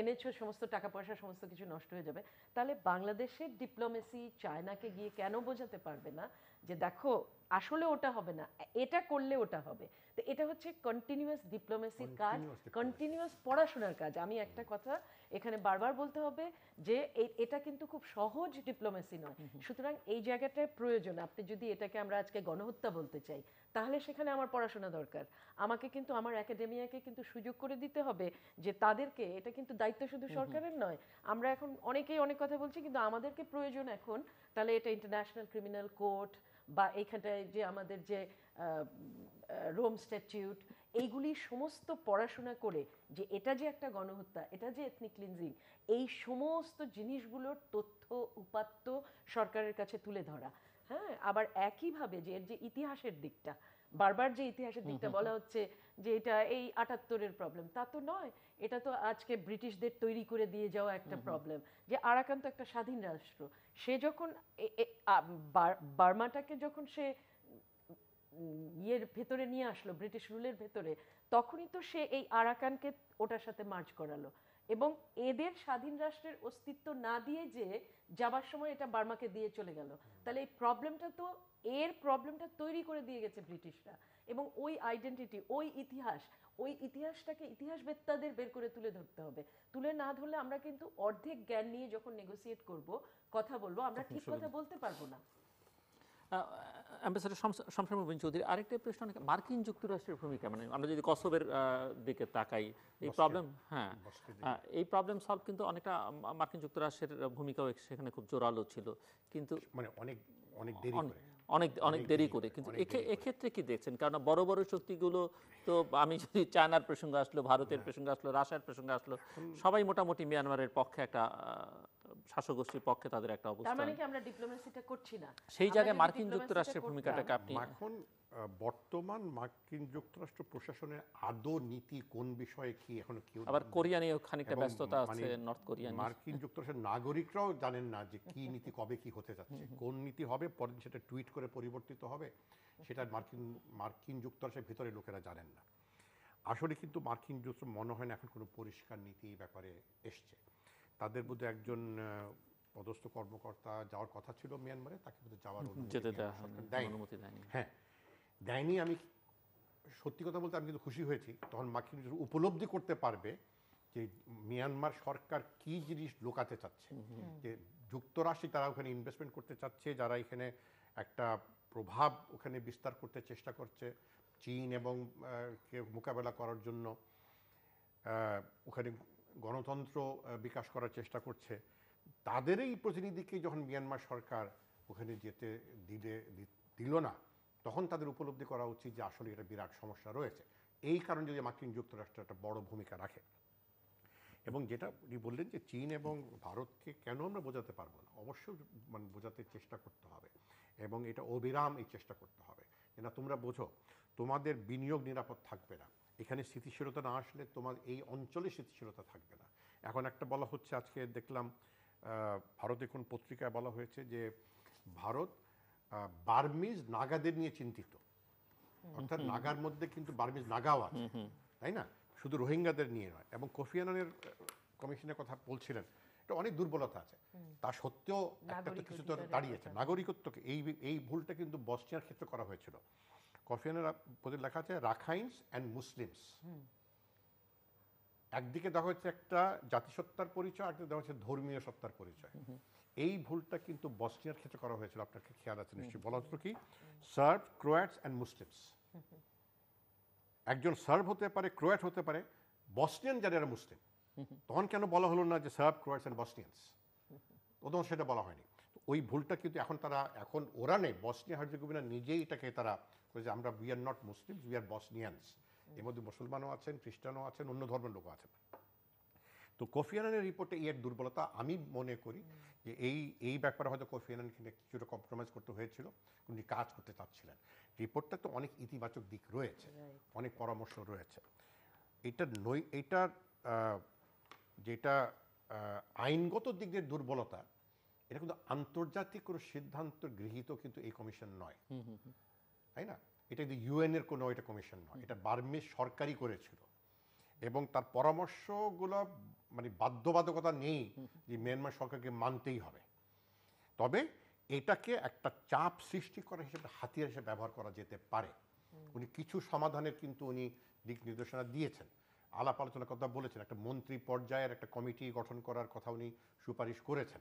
Speaker 10: এনেছো সমস্ত টাকা পয়সা সমস্ত কিছু নষ্ট হয়ে যাবে। তাহলে বাংলাদেশের ডিপ্লোমেসি চায়নাকে গিয়ে কেন বোঝাতে পারবে না? যে দেখো আসলে ওটা হবে না এটা করলে ওটা হবে। তো এটা হচ্ছে কন্টিনিউয়াস ডিপ্লোমেসির কাজ কন্টিনিউয়াস পড়াশোনার কাজ। আমি একটা কথা এখানে বারবার বলতে হবে যে এটা কিন্তু খুব সহজ ডিপ্লোমেসি নয়। সুতরাং এই জায়গাটায় প্রয়োজন। আপনি যদি এটাকে আমরা আজকে গণহত্যা বলতে চাই তাহলে সেখানে আমার পড়াশোনা দরকার। আমাকে কিন্তু আমার একাডেমিয়াকে কিন্তু সুযোগ করে দিতে হবে যে তাদেরকে এটা কিন্তু দায়িত্ব শুধু সরকারের নয় আমরা এখন অনেকেই অনেক কথা বলছি কিন্তু আমাদেরকে প্রয়োজন এখন তাহলে এটা ইন্টারন্যাশনাল ক্রিমিনাল কোর্ট বা এইখানটায় যে আমাদের যে রোম স্ট্যাটিউট এইগুলি সমস্ত পড়াশোনা করে যে এটা যে একটা গণহত্যা এটা যে এথনিক ক্লিনজিং এই সমস্ত জিনিসগুলোর তথ্য উপাত্ত সরকারের কাছে তুলে ধরা। হ্যাঁ আবার একইভাবে যে এর যে ইতিহাসের দিকটা বারবার যে ইতিহাসের দিকটা বলা হচ্ছে যে এটা এই আটাত্তরের প্রবলেম তা তো নয়। এটা তো আজকে ব্রিটিশদের তৈরি করে দিয়ে যাওয়া একটা প্রবলেম যে আরাকান তো একটা স্বাধীন রাষ্ট্র। সে যখন বার্মাটাকে যখন সে ইয়ের ভেতরে নিয়ে আসলো ব্রিটিশ রুলের ভেতরে তখনই তো সে এই আরাকানকে ওটার সাথে মার্চ করালো। এবং এদের স্বাধীন রাষ্ট্রের অস্তিত্ব না দিয়ে যে যাবার সময় এটা বার্মাকে দিয়ে চলে গেল। তাহলে এই প্রবলেমটা তো এর প্রবলেমটা তৈরি করে দিয়ে গেছে ব্রিটিশরা। এবং ওই আইডেন্টিটি ওই ইতিহাস ওই ইতিহাসটাকে ইতিহাসবেত্তাদের বের করে তুলে ধরতে হবে। তুলে না ধরলে আমরা কিন্তু অর্ধেক জ্ঞান নিয়ে যখন নেগোসিয়েট করব কথা বলব আমরা ঠিক কথা বলতে পারব না।
Speaker 8: অ্যাম্বাসেডার শমশান মুবিন চৌধুরী আরেকটা প্রশ্ন অনেক মার্কিন যুক্তরাষ্ট্রের ভূমিকা মানে আমরা যদি কসবের দিকে তাকাই এই প্রবলেম হ্যাঁ এই প্রবলেম সলভ কিন্তু অনেকটা মার্কিন যুক্তরাষ্ট্রের ভূমিকাও সেখানে খুব জোরালো ছিল কিন্তু
Speaker 9: মানে অনেক অনেক দেরি
Speaker 8: অনেক-
Speaker 9: করে।
Speaker 8: অনেক অনেক দেরি করে কিন্তু এক্ষে- এক্ষেত্রে কি দেখছেন? কারণ বড় বড় শক্তিগুলো তো আমি যদি চায়নার প্রসঙ্গ আসলো ভারতের প্রসঙ্গ আসলো রাশিয়ার প্রসঙ্গ আসলো সবাই মোটামুটি মিয়ানমারের পক্ষে একটা শাসক গোষ্ঠীর পক্ষে তাদের একটা অবস্থান তার
Speaker 10: মানে কি আমরা ডিপ্লোমেসিটা করছি না?
Speaker 8: সেই জায়গায় মার্কিন যুক্তরাষ্ট্রের ভূমিকাটাকে আপনি
Speaker 9: এখন বর্তমান মার্কিন যুক্তরাষ্ট্র প্রশাসনের আদৌ নীতি কোন বিষয়ে কি এখন কেউ
Speaker 8: আবার কোরিয়া নিয়েও খানিকটা ব্যস্ততা আছে
Speaker 9: মানে
Speaker 8: নর্থ কোরিয়া নিয়ে।
Speaker 9: মার্কিন যুক্তরাষ্ট্রের নাগরিকরাও জানেন না যে কি নীতি কবে কি হতে যাচ্ছে কোন নীতি হবে পরে সেটা টুইট করে পরিবর্তিত হবে সেটা মার্কিন মার্কিন যুক্তরাষ্ট্রের ভিতরে লোকেরা জানেন না। আসলে কিন্তু মার্কিন যুক্তরাষ্ট্র মনে হয় না এখন কোনো পরিষ্কার নীতি ব্যাপারে এসছে। তাদের মধ্যে একজন পদস্থ কর্মকর্তা যাওয়ার কথা ছিল মিয়ানমারে তাকে বোধহয় যাওয়ার অনুমতি দেয়নি। হ্যাঁ দেয়নি আমি সত্যি কথা বলতে আমি কিন্তু খুশি হয়েছি। তখন মার্কিন উপলব্ধি করতে পারবে যে মিয়ানমার সরকার কি জিনিস লোকাতে চাচ্ছে যে যুক্তরাষ্ট্রে তারা ওখানে ইনভেস্টমেন্ট করতে চাচ্ছে যারা এখানে একটা প্রভাব ওখানে বিস্তার করতে চেষ্টা করছে চীন এবং মোকাবেলা করার জন্য ওখানে গণতন্ত্র বিকাশ করার চেষ্টা করছে, তাদেরই প্রতিনিধিকে যখন মিয়ানমার সরকার ওখানে যেতে দিলে দিল না, তখন তাদের উপলব্ধি করা উচিত যে আসলে এটা বিরাট সমস্যা রয়েছে। এই কারণে যদি মার্কিন যুক্তরাষ্ট্র একটা বড় ভূমিকা রাখে। এবং যেটা উনি বললেন যে চীন এবং ভারতকে কেন আমরা বোঝাতে পারব না? অবশ্যই মানে বোঝাতে চেষ্টা করতে হবে। এবং এটা অবিরাম এই চেষ্টা করতে হবে। যে না, তোমরা বোঝো, তোমাদের বিনিয়োগ নিরাপদ থাকবে না। এখানে স্থিতিশীলতা না আসলে তোমার এই অঞ্চলে স্থিতিশীলতা থাকবে না। এখন একটা বলা হচ্ছে আজকে দেখলাম ভারতে কোন পত্রিকায় বলা হয়েছে যে ভারত বার্মিজ নাগাদের নিয়ে চিন্তিত। অর্থাৎ নাগার মধ্যে কিন্তু বার্মিজ নাগাও আছে। তাই না? শুধু রোহিঙ্গাদের নিয়ে নয় এবং কোফি আনানের কমিশনের কথা বলছিলেন। এটা অনেক দুর্বলতা আছে। তা সত্ত্বেও একটা তো কিছু তো দাঁড়িয়েছে নাগরিকত্বকে এই এই ভুলটা কিন্তু বসনিয়ার ক্ষেত্রে করা হয়েছিল। কোফি আনার পদে লেখা আছে রাখাইনস অ্যান্ড মুসলিমস। একদিকে দেখা হচ্ছে একটা জাতিসত্তার পরিচয় একদিকে দেখা হচ্ছে ধর্মীয় সত্তার পরিচয়। এই ভুলটা কিন্তু বসনিয়ার ক্ষেত্রে করা হয়েছিল আপনার খেয়াল আছে নিশ্চয়ই। বলা হচ্ছিল কি? Serb Croats and Muslims. একজন সার্ভ হতে পারে ক্রোয়াট হতে পারে বসনিয়ান যারা মুসলিম। তখন কেন বলা হলো না যে সার্ভ ক্রোয়াটস অ্যান্ড বসনিয়ানস? তখন সেটা বলা হয়নি। ওই ভুলটা কিন্তু এখন তারা এখন ওরা নেই। বসনিয়া হার্জেগোভিনা নিজেই এটাকে তারা বলেছে আমরা we are not Muslims we are Bosnians এর মধ্যে মুসলমানও আছেন খ্রিস্টানও আছেন অন্য ধর্মের লোকও আছেন। তো কোফি আনানের রিপোর্টে এর দুর্বলতা আমি মনে করি যে এই এই ব্যাপারে হয়তো কোফি আনানকে নিয়ে কিছুটা কম্প্রোমাইজ করতে হয়েছিল উনি কাজ করতে চাচ্ছিলেন। রিপোর্টটা তো অনেক ইতিবাচক দিক রয়েছে অনেক পরামর্শ রয়েছে। এটা নই এটার যেটা আইনগত দিক দিয়ে দুর্বলতা এটা কিন্তু আন্তর্জাতিক কোনো সিদ্ধান্ত গৃহীত কিন্তু এই কমিশন নয়। তাই না? এটা কিন্তু ইউএন এর কোনো এটা কমিশন নয়। এটা বার্মিজ সরকারই করেছিল। এবং তার পরামর্শগুলো মানে বাধ্যবাধকতা নেই যে মিয়ানমার সরকারকে মানতেই হবে। তবে এটাকে একটা চাপ সৃষ্টি করা হিসেবে হাতিয়ার হিসেবে ব্যবহার করা যেতে পারে। উনি কিছু সমাধানের কিন্তু উনি দিক নির্দেশনা দিয়েছেন। আলাপ আলোচনার কথা বলেছেন। একটা মন্ত্রী পর্যায়ের একটা কমিটি গঠন করার কথা উনি সুপারিশ করেছেন।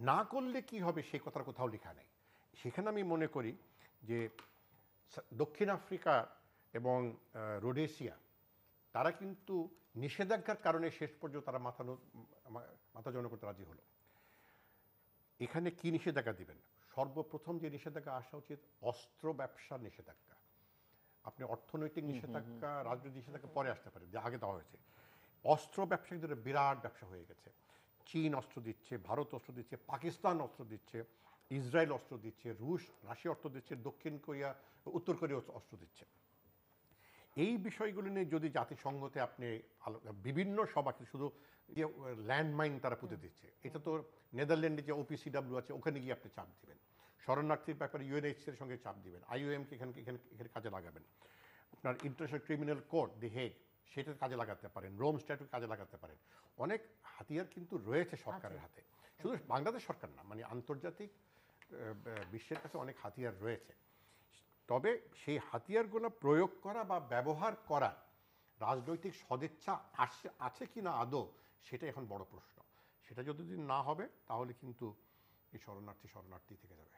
Speaker 9: না করলে কি হবে সেই কথার কোথাও লেখা নেই। সেখানে আমি মনে করি যে সা- দক্ষিণ আফ্রিকা এবং রোডেশিয়া তারা কিন্তু নিষেধাজ্ঞার কারণে শেষ পর্যন্ত তারা মাথা মাথা জন করতে রাজি হলো। এখানে কি নিষেধাজ্ঞা দিবেন? সর্বপ্রথম যে নিষেধাজ্ঞা আসা উচিত অস্ত্র ব্যবসার নিষেধাজ্ঞা। আপনি অর্থনৈতিক নিষেধাজ্ঞা রাজনৈতিক নিষেধাজ্ঞা পরে আসতে পারে যে আগে দেওয়া হয়েছে। অস্ত্র ব্যবসায়ীদের বিরাট ব্যবসা হয়ে গেছে। চীন অস্ত্র দিচ্ছে ভারত অস্ত্র দিচ্ছে পাকিস্তান অস্ত্র দিচ্ছে। ইসরায়েল অস্ত্র দিচ্ছে রুশ রাশিয়া অস্ত্র দিচ্ছে দক্ষিণ কোরিয়া উত্তর কোরিয়া অস্ত্র দিচ্ছে। এই বিষয়গুলো নিয়ে যদি জাতিসংঘতে আপনি বিভিন্ন সভাকে শুধু যে ল্যান্ডমাইন তারা পুঁতে দিচ্ছে এটা তো নেদারল্যান্ডে যে ওপিসিডাব্লিউ আছে ওখানে গিয়ে আপনি চাপ দিবেন। শরণার্থীর ব্যাপারে ইউএনএইচসির সঙ্গে চাপ দিবেন আইওএমকে এখানে এখানে এখানে কাজে লাগাবেন। আপনার international criminal court the Hague সেটার কাজে লাগাতে পারেন রোম স্ট্যাটু কাজে লাগাতে পারেন। অনেক হাতিয়ার কিন্তু রয়েছে সরকারের হাতে। শুধু বাংলাদেশ সরকার না মানে আন্তর্জাতিক বিশ্বের কাছে অনেক হাতিয়ার রয়েছে। তবে সেই হাতিয়ারগুলো প্রয়োগ করা বা ব্যবহার করা রাজনৈতিক সদিচ্ছা আসে আছে কি না আদৌ সেটা এখন বড় প্রশ্ন। সেটা যদি না হবে তাহলে কিন্তু এই শরণার্থী শরণার্থী থেকে যাবে।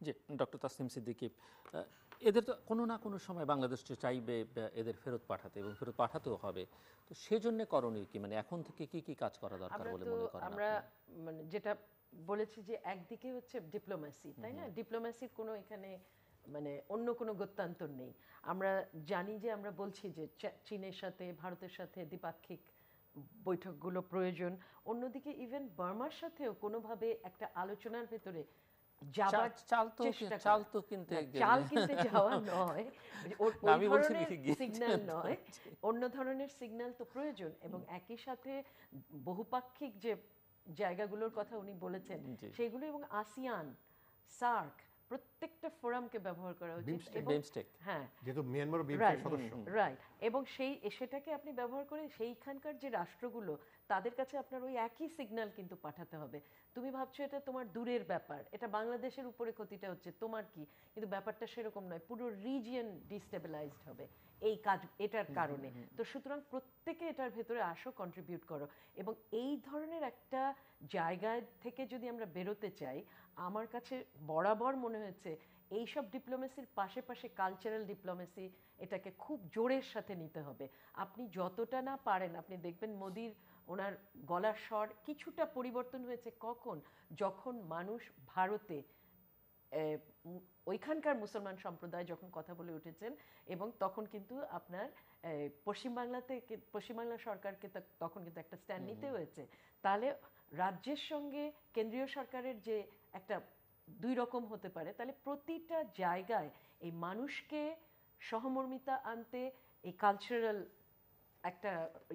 Speaker 8: জি ডক্টর তাসলিম সিদ্দিকী এদের তো কোনো না কোনো সময় বাংলাদেশ তো চাইবে এদের ফেরত পাঠাতে এবং ফেরত পাঠাতেও হবে। তো সেজন্য করণীয় কি? মানে এখন থেকে কি কি কাজ করা দরকার বলে মনে করেন
Speaker 10: আমরা মানে যেটা বলেছি যে একদিকে হচ্ছে ডিপ্লোম্যাসি তাই না? ডিপ্লোম্যাসির কোনো এখানে মানে অন্য কোনো গত্যান্তর নেই। আমরা জানি যে আমরা বলছি যে চীনের সাথে ভারতের সাথে দ্বিপাক্ষিক বৈঠকগুলো প্রয়োজন। অন্যদিকে ইভেন বার্মার সাথেও কোনোভাবে একটা আলোচনার ভেতরে যাবার
Speaker 8: চাল- চাল তো
Speaker 10: চেষ্টা
Speaker 8: চাল
Speaker 10: করা।
Speaker 8: তো কিনতে
Speaker 10: চাল কিনতে যাওয়া নয়। ওর-
Speaker 8: না,
Speaker 10: ওই
Speaker 8: আমি বলছি
Speaker 10: ধরনের
Speaker 8: কি- গিয়ে-
Speaker 10: সিগন্যাল নয়। অন্য ধরনের সিগন্যাল তো প্রয়োজন এবং একই সাথে বহুপাক্ষিক যে জায়গাগুলোর কথা উনি বলেছেন সেগুলো এবং আসিয়ান সার্ক প্রত্যেকটা ফোরামকে ব্যবহার করা উচিত এবং
Speaker 8: বিমস্টেক।
Speaker 10: হ্যাঁ।
Speaker 9: যেহেতু মিয়ানমারও বিএনপির সদস্য।
Speaker 10: রাইট এবং সেই সেটাকে আপনি ব্যবহার করে সেইখানকার যে রাষ্ট্রগুলো তাদের কাছে আপনার ওই একই সিগন্যাল কিন্তু পাঠাতে হবে। তুমি ভাবছ এটা তোমার দূরের ব্যাপার এটা বাংলাদেশের উপরে ক্ষতিটা হচ্ছে তোমার কি? কিন্তু ব্যাপারটা সেরকম নয় পুরো রিজিয়ন ডিস্টেবিলাইজড হবে। এই কাজ এটার কারণে। তো সুতরাং প্রত্যেকে এটার ভেতরে আসো কন্ট্রিবিউট করো। এবং এই ধরনের একটা জায়গায় থেকে যদি আমরা বেরোতে চাই আমার কাছে বরাবর মনে হয়েছে এইসব ডিপ্লোমেসির পাশে পাশে কালচারাল ডিপ্লোমেসি এটাকে খুব জোরের সাথে নিতে হবে। আপনি যতটা না পারেন আপনি দেখবেন মোদির ওনার গলার স্বর কিছুটা পরিবর্তন হয়েছে কখন? যখন মানুষ ভারতে ওইখানকার মুসলমান সম্প্রদায় যখন কথা বলে উঠেছেন এবং তখন কিন্তু আপনার পশ্চিমবাংলাতে পশ্চিমবাংলা সরকারকে তখন কিন্তু একটা স্ট্যান্ড নিতে হয়েছে। তাহলে রাজ্যের সঙ্গে কেন্দ্রীয় সরকারের যে একটা দুই রকম হতে পারে তাহলে প্রতিটা জায়গায় এই মানুষকে সহমর্মিতা আনতে এই কালচারাল একটা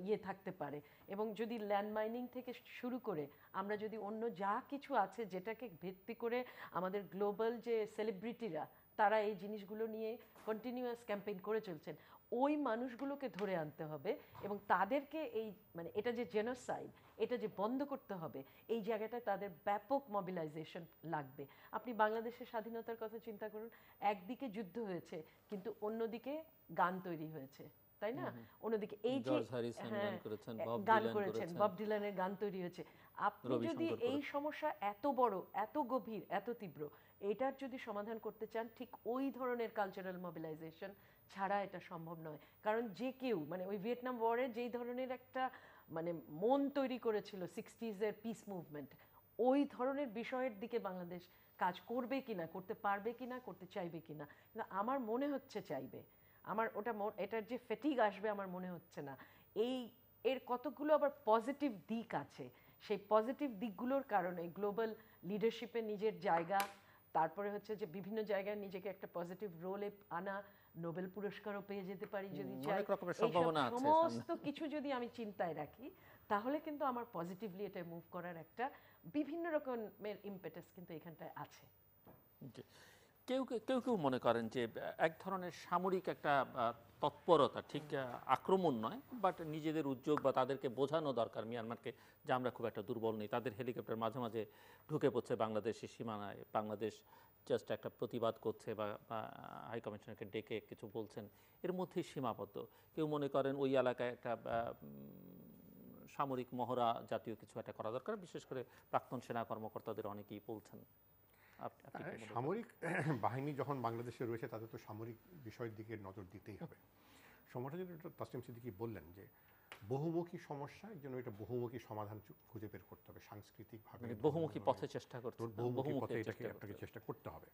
Speaker 10: ইয়ে থাকতে পারে। এবং যদি ল্যান্ড মাইনিং থেকে শুরু করে আমরা যদি অন্য যা কিছু আছে যেটাকে ভিত্তি করে আমাদের গ্লোবাল যে সেলিব্রিটিরা তারা এই জিনিসগুলো নিয়ে কন্টিনিউয়াস ক্যাম্পেইন করে চলছেন, ওই মানুষগুলোকে ধরে আনতে হবে এবং তাদেরকে এই মানে এটা যে জেনোসাইড এটা যে বন্ধ করতে হবে, এই জায়গাটায় তাদের ব্যাপক মবিলাইজেশন লাগবে। আপনি বাংলাদেশের স্বাধীনতার কথা চিন্তা করুন, একদিকে যুদ্ধ হয়েছে, কিন্তু অন্যদিকে গান তৈরি হয়েছে। তাই না? অন্যদিকে এই যে
Speaker 8: জর্জ গান
Speaker 10: হ্যাঁ,
Speaker 8: করেছেন, বব।
Speaker 10: ডিলানের গান তৈরি হয়েছে। আপনি যদি এই সমস্যা এত বড় এত গভীর এত তীব্র এটার যদি সমাধান করতে চান ঠিক ওই ধরনের কালচারাল মোবিলাইজেশন ছাড়া এটা সম্ভব নয়। কারণ যে কেউ মানে ওই ভিয়েতনাম ওয়ারে যেই ধরনের একটা মানে মন তৈরি করেছিল সিক্সটিজের পিস মুভমেন্ট ওই ধরনের বিষয়ের দিকে বাংলাদেশ কাজ করবে কিনা করতে পারবে কিনা করতে চাইবে কিনা আমার মনে হচ্ছে চাইবে আমার ওটা এটার যে ফেটিগ আসবে আমার মনে হচ্ছে না। এই এর কতগুলো আবার পজিটিভ দিক আছে? সেই পজিটিভ দিকগুলোর কারণে গ্লোবাল লিডারশিপে নিজের জায়গা তারপরে হচ্ছে যে বিভিন্ন জায়গায় নিজেকে একটা পজিটিভ রোলে আনা নোবেল পুরস্কারও পেয়ে যেতে পারি যদি চাই। সমস্ত কিছু যদি আমি চিন্তায় রাখি তাহলে কিন্তু আমার পজিটিভলি এটা মুভ করার একটা বিভিন্ন রকমের ইম্পেটাস কিন্তু এখানটায় আছে।
Speaker 8: কেউ কেউ- কেউ মনে করেন যে এক ধরনের সামরিক একটা তৎপরতা, ঠিক আক্রমণ নয় বাট নিজেদের উদ্যোগ বা তাদেরকে বোঝানো দরকার মিয়ানমারকে যে আমরা খুব একটা দুর্বল নেই। তাদের হেলিকপ্টার মাঝে মাঝে ঢুকে পড়ছে বাংলাদেশের সীমানায়। বাংলাদেশ জাস্ট একটা প্রতিবাদ করছে বা হাই কমিশনারকে ডেকে কিছু বলছেন। এর মধ্যেই সীমাবদ্ধ। কেউ মনে করেন ওই এলাকায় একটা সামরিক মহড়া জাতীয় কিছু একটা করা দরকার। বিশেষ করে প্রাক্তন সেনা কর্মকর্তাদের অনেকেই বলছেন।
Speaker 9: সামরিক বাহিনী যখন বাংলাদেশে রয়েছে তাদের তো সামরিক বিষয়ের দিকে নজর দিতেই হবে। সমস্যা যেটা তাসলিম সিদ্দিকি বললেন যে বহুমুখী সমস্যার জন্য এটা বহুমুখী সমাধান খুঁজে বের করতে হবে সাংস্কৃতিকভাবে।
Speaker 8: মানে বহুমুখী পথে চেষ্টা করতে হবে,
Speaker 9: বহুমুখী পথে এটাকে আপনাকে চেষ্টা করতে হবে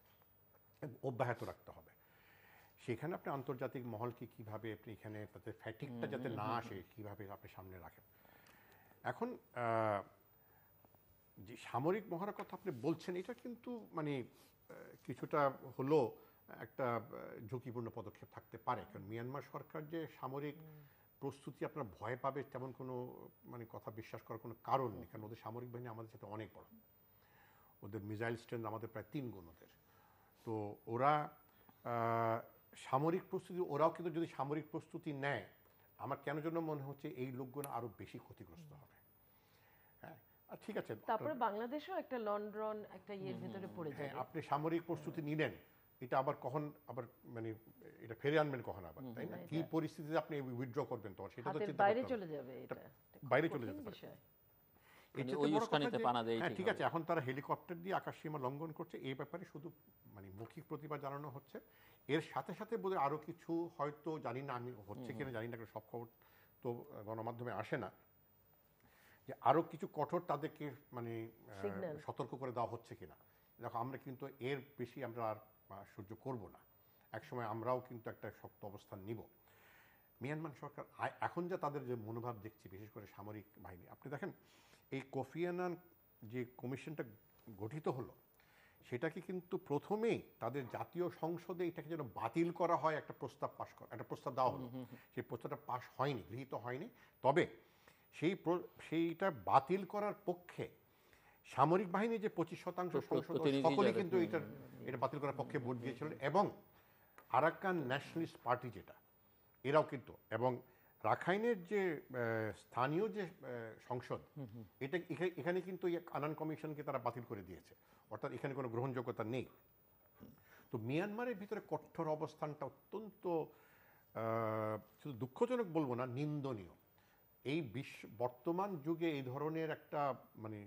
Speaker 9: অব্যাহত রাখতে হবে। সেখানে আপনি আন্তর্জাতিক মহলকে কীভাবে আপনি এখানে তাদের ফ্যাটিকটা যাতে না আসে কীভাবে আপনি সামনে রাখেন। এখন যে সামরিক মহড়ার কথা আপনি বলছেন এটা কিন্তু মানে কিছুটা হলো একটা ঝুঁকিপূর্ণ পদক্ষেপ থাকতে পারে। কারণ মিয়ানমার সরকার যে সামরিক প্রস্তুতি আপনার ভয় পাবে তেমন কোনো মানে কথা বিশ্বাস করার কোনো কারণ নেই। কারণ ওদের সামরিক বাহিনী আমাদের সাথে অনেক বড়। ওদের মিসাইল স্ট্রেন্থ আমাদের প্রায় তিন গুণ ওদের। তো ওরা সামরিক প্রস্তুতি ওরাও কিন্তু যদি সামরিক প্রস্তুতি নেয় আমার কেন জন্য মনে হচ্ছে এই লোকগুলো আরও বেশি ক্ষতিগ্রস্ত হবে। ঠিক আছে
Speaker 10: তারপরে বাংলাদেশও একটা লন্ডন একটা ইয়ের ভিতরে পড়ে
Speaker 9: হ্যাঁ,
Speaker 10: যাবে।
Speaker 9: আপনি সামরিক প্রস্তুতি নিলেন এটা আবার কখন আবার মানে এটা ফেরে আনবেন কখন আবার তাই না? কি পরিস্থিতিতে আপনি উইথড্র করবেন তো সেটা তো চিন্তা
Speaker 10: বাইরে। চলে যাবে এটা।
Speaker 9: বাইরে চলে যেতে পারে।
Speaker 8: মানে
Speaker 9: চেয়ে
Speaker 8: ওই
Speaker 9: বড় কথা
Speaker 8: উস্কানিতে
Speaker 9: যে-
Speaker 8: পানা দেয়
Speaker 9: হ্যাঁ
Speaker 8: ঠিক
Speaker 9: ঠিক আছে এখন তারা হেলিকপ্টার দিয়ে আকাশ সীমা লঙ্ঘন করছে এই ব্যাপারে শুধু মানে মৌখিক প্রতিবাদ জানানো হচ্ছে। এর সাথে সাথে বোধহয় আরও কিছু হয়তো জানি না আমি হচ্ছে কিনা জানি না সব খবর তো গণমাধ্যমে আসে না। যে আরও কিছু কঠোর তাদেরকে মানে সতর্ক করে দেওয়া হচ্ছে কিনা। দেখো আমরা কিন্তু এর বেশি আমরা আর সহ্য করব না। একসময় আমরাও কিন্তু একটা শক্ত অবস্থান নিব। মিয়ানমার সরকার এখন যা তাদের যে মনোভাব দেখছি বিশেষ করে সামরিক বাহিনী আপনি দেখেন এই কোফি আনান যে কমিশনটা গঠিত হলো সেটাকে কিন্তু প্রথমেই তাদের জাতীয় সংসদে এটাকে যেন বাতিল করা হয় একটা প্রস্তাব পাশ করা একটা প্রস্তাব দেওয়া হলো। সেই প্রস্তাবটা পাশ হয়নি গৃহীত হয়নি। তবে সেই সেইটা বাতিল করার পক্ষে সামরিক বাহিনী যে পঁচিশ শতাংশ সংসদ সকলেই কিন্তু এটা এটা বাতিল করার পক্ষে ভোট দিয়েছিলেন এবং আরাকান ন্যাশনালিস্ট পার্টি যেটা এরাও কিন্তু এবং রাখাইনের যে স্থানীয় যে সংসদ এটা এখা- এখানে কিন্তু আনান কমিশনকে তারা বাতিল করে দিয়েছে অর্থাৎ এখানে কোনো গ্রহণযোগ্যতা নেই। তো মিয়ানমারের ভিতরে কঠোর অবস্থানটা অত্যন্ত আহ, শুধু দুঃখজনক বলব না নিন্দনীয়। এই বিশ্ব বর্তমান যুগে এই ধরনের একটা মানে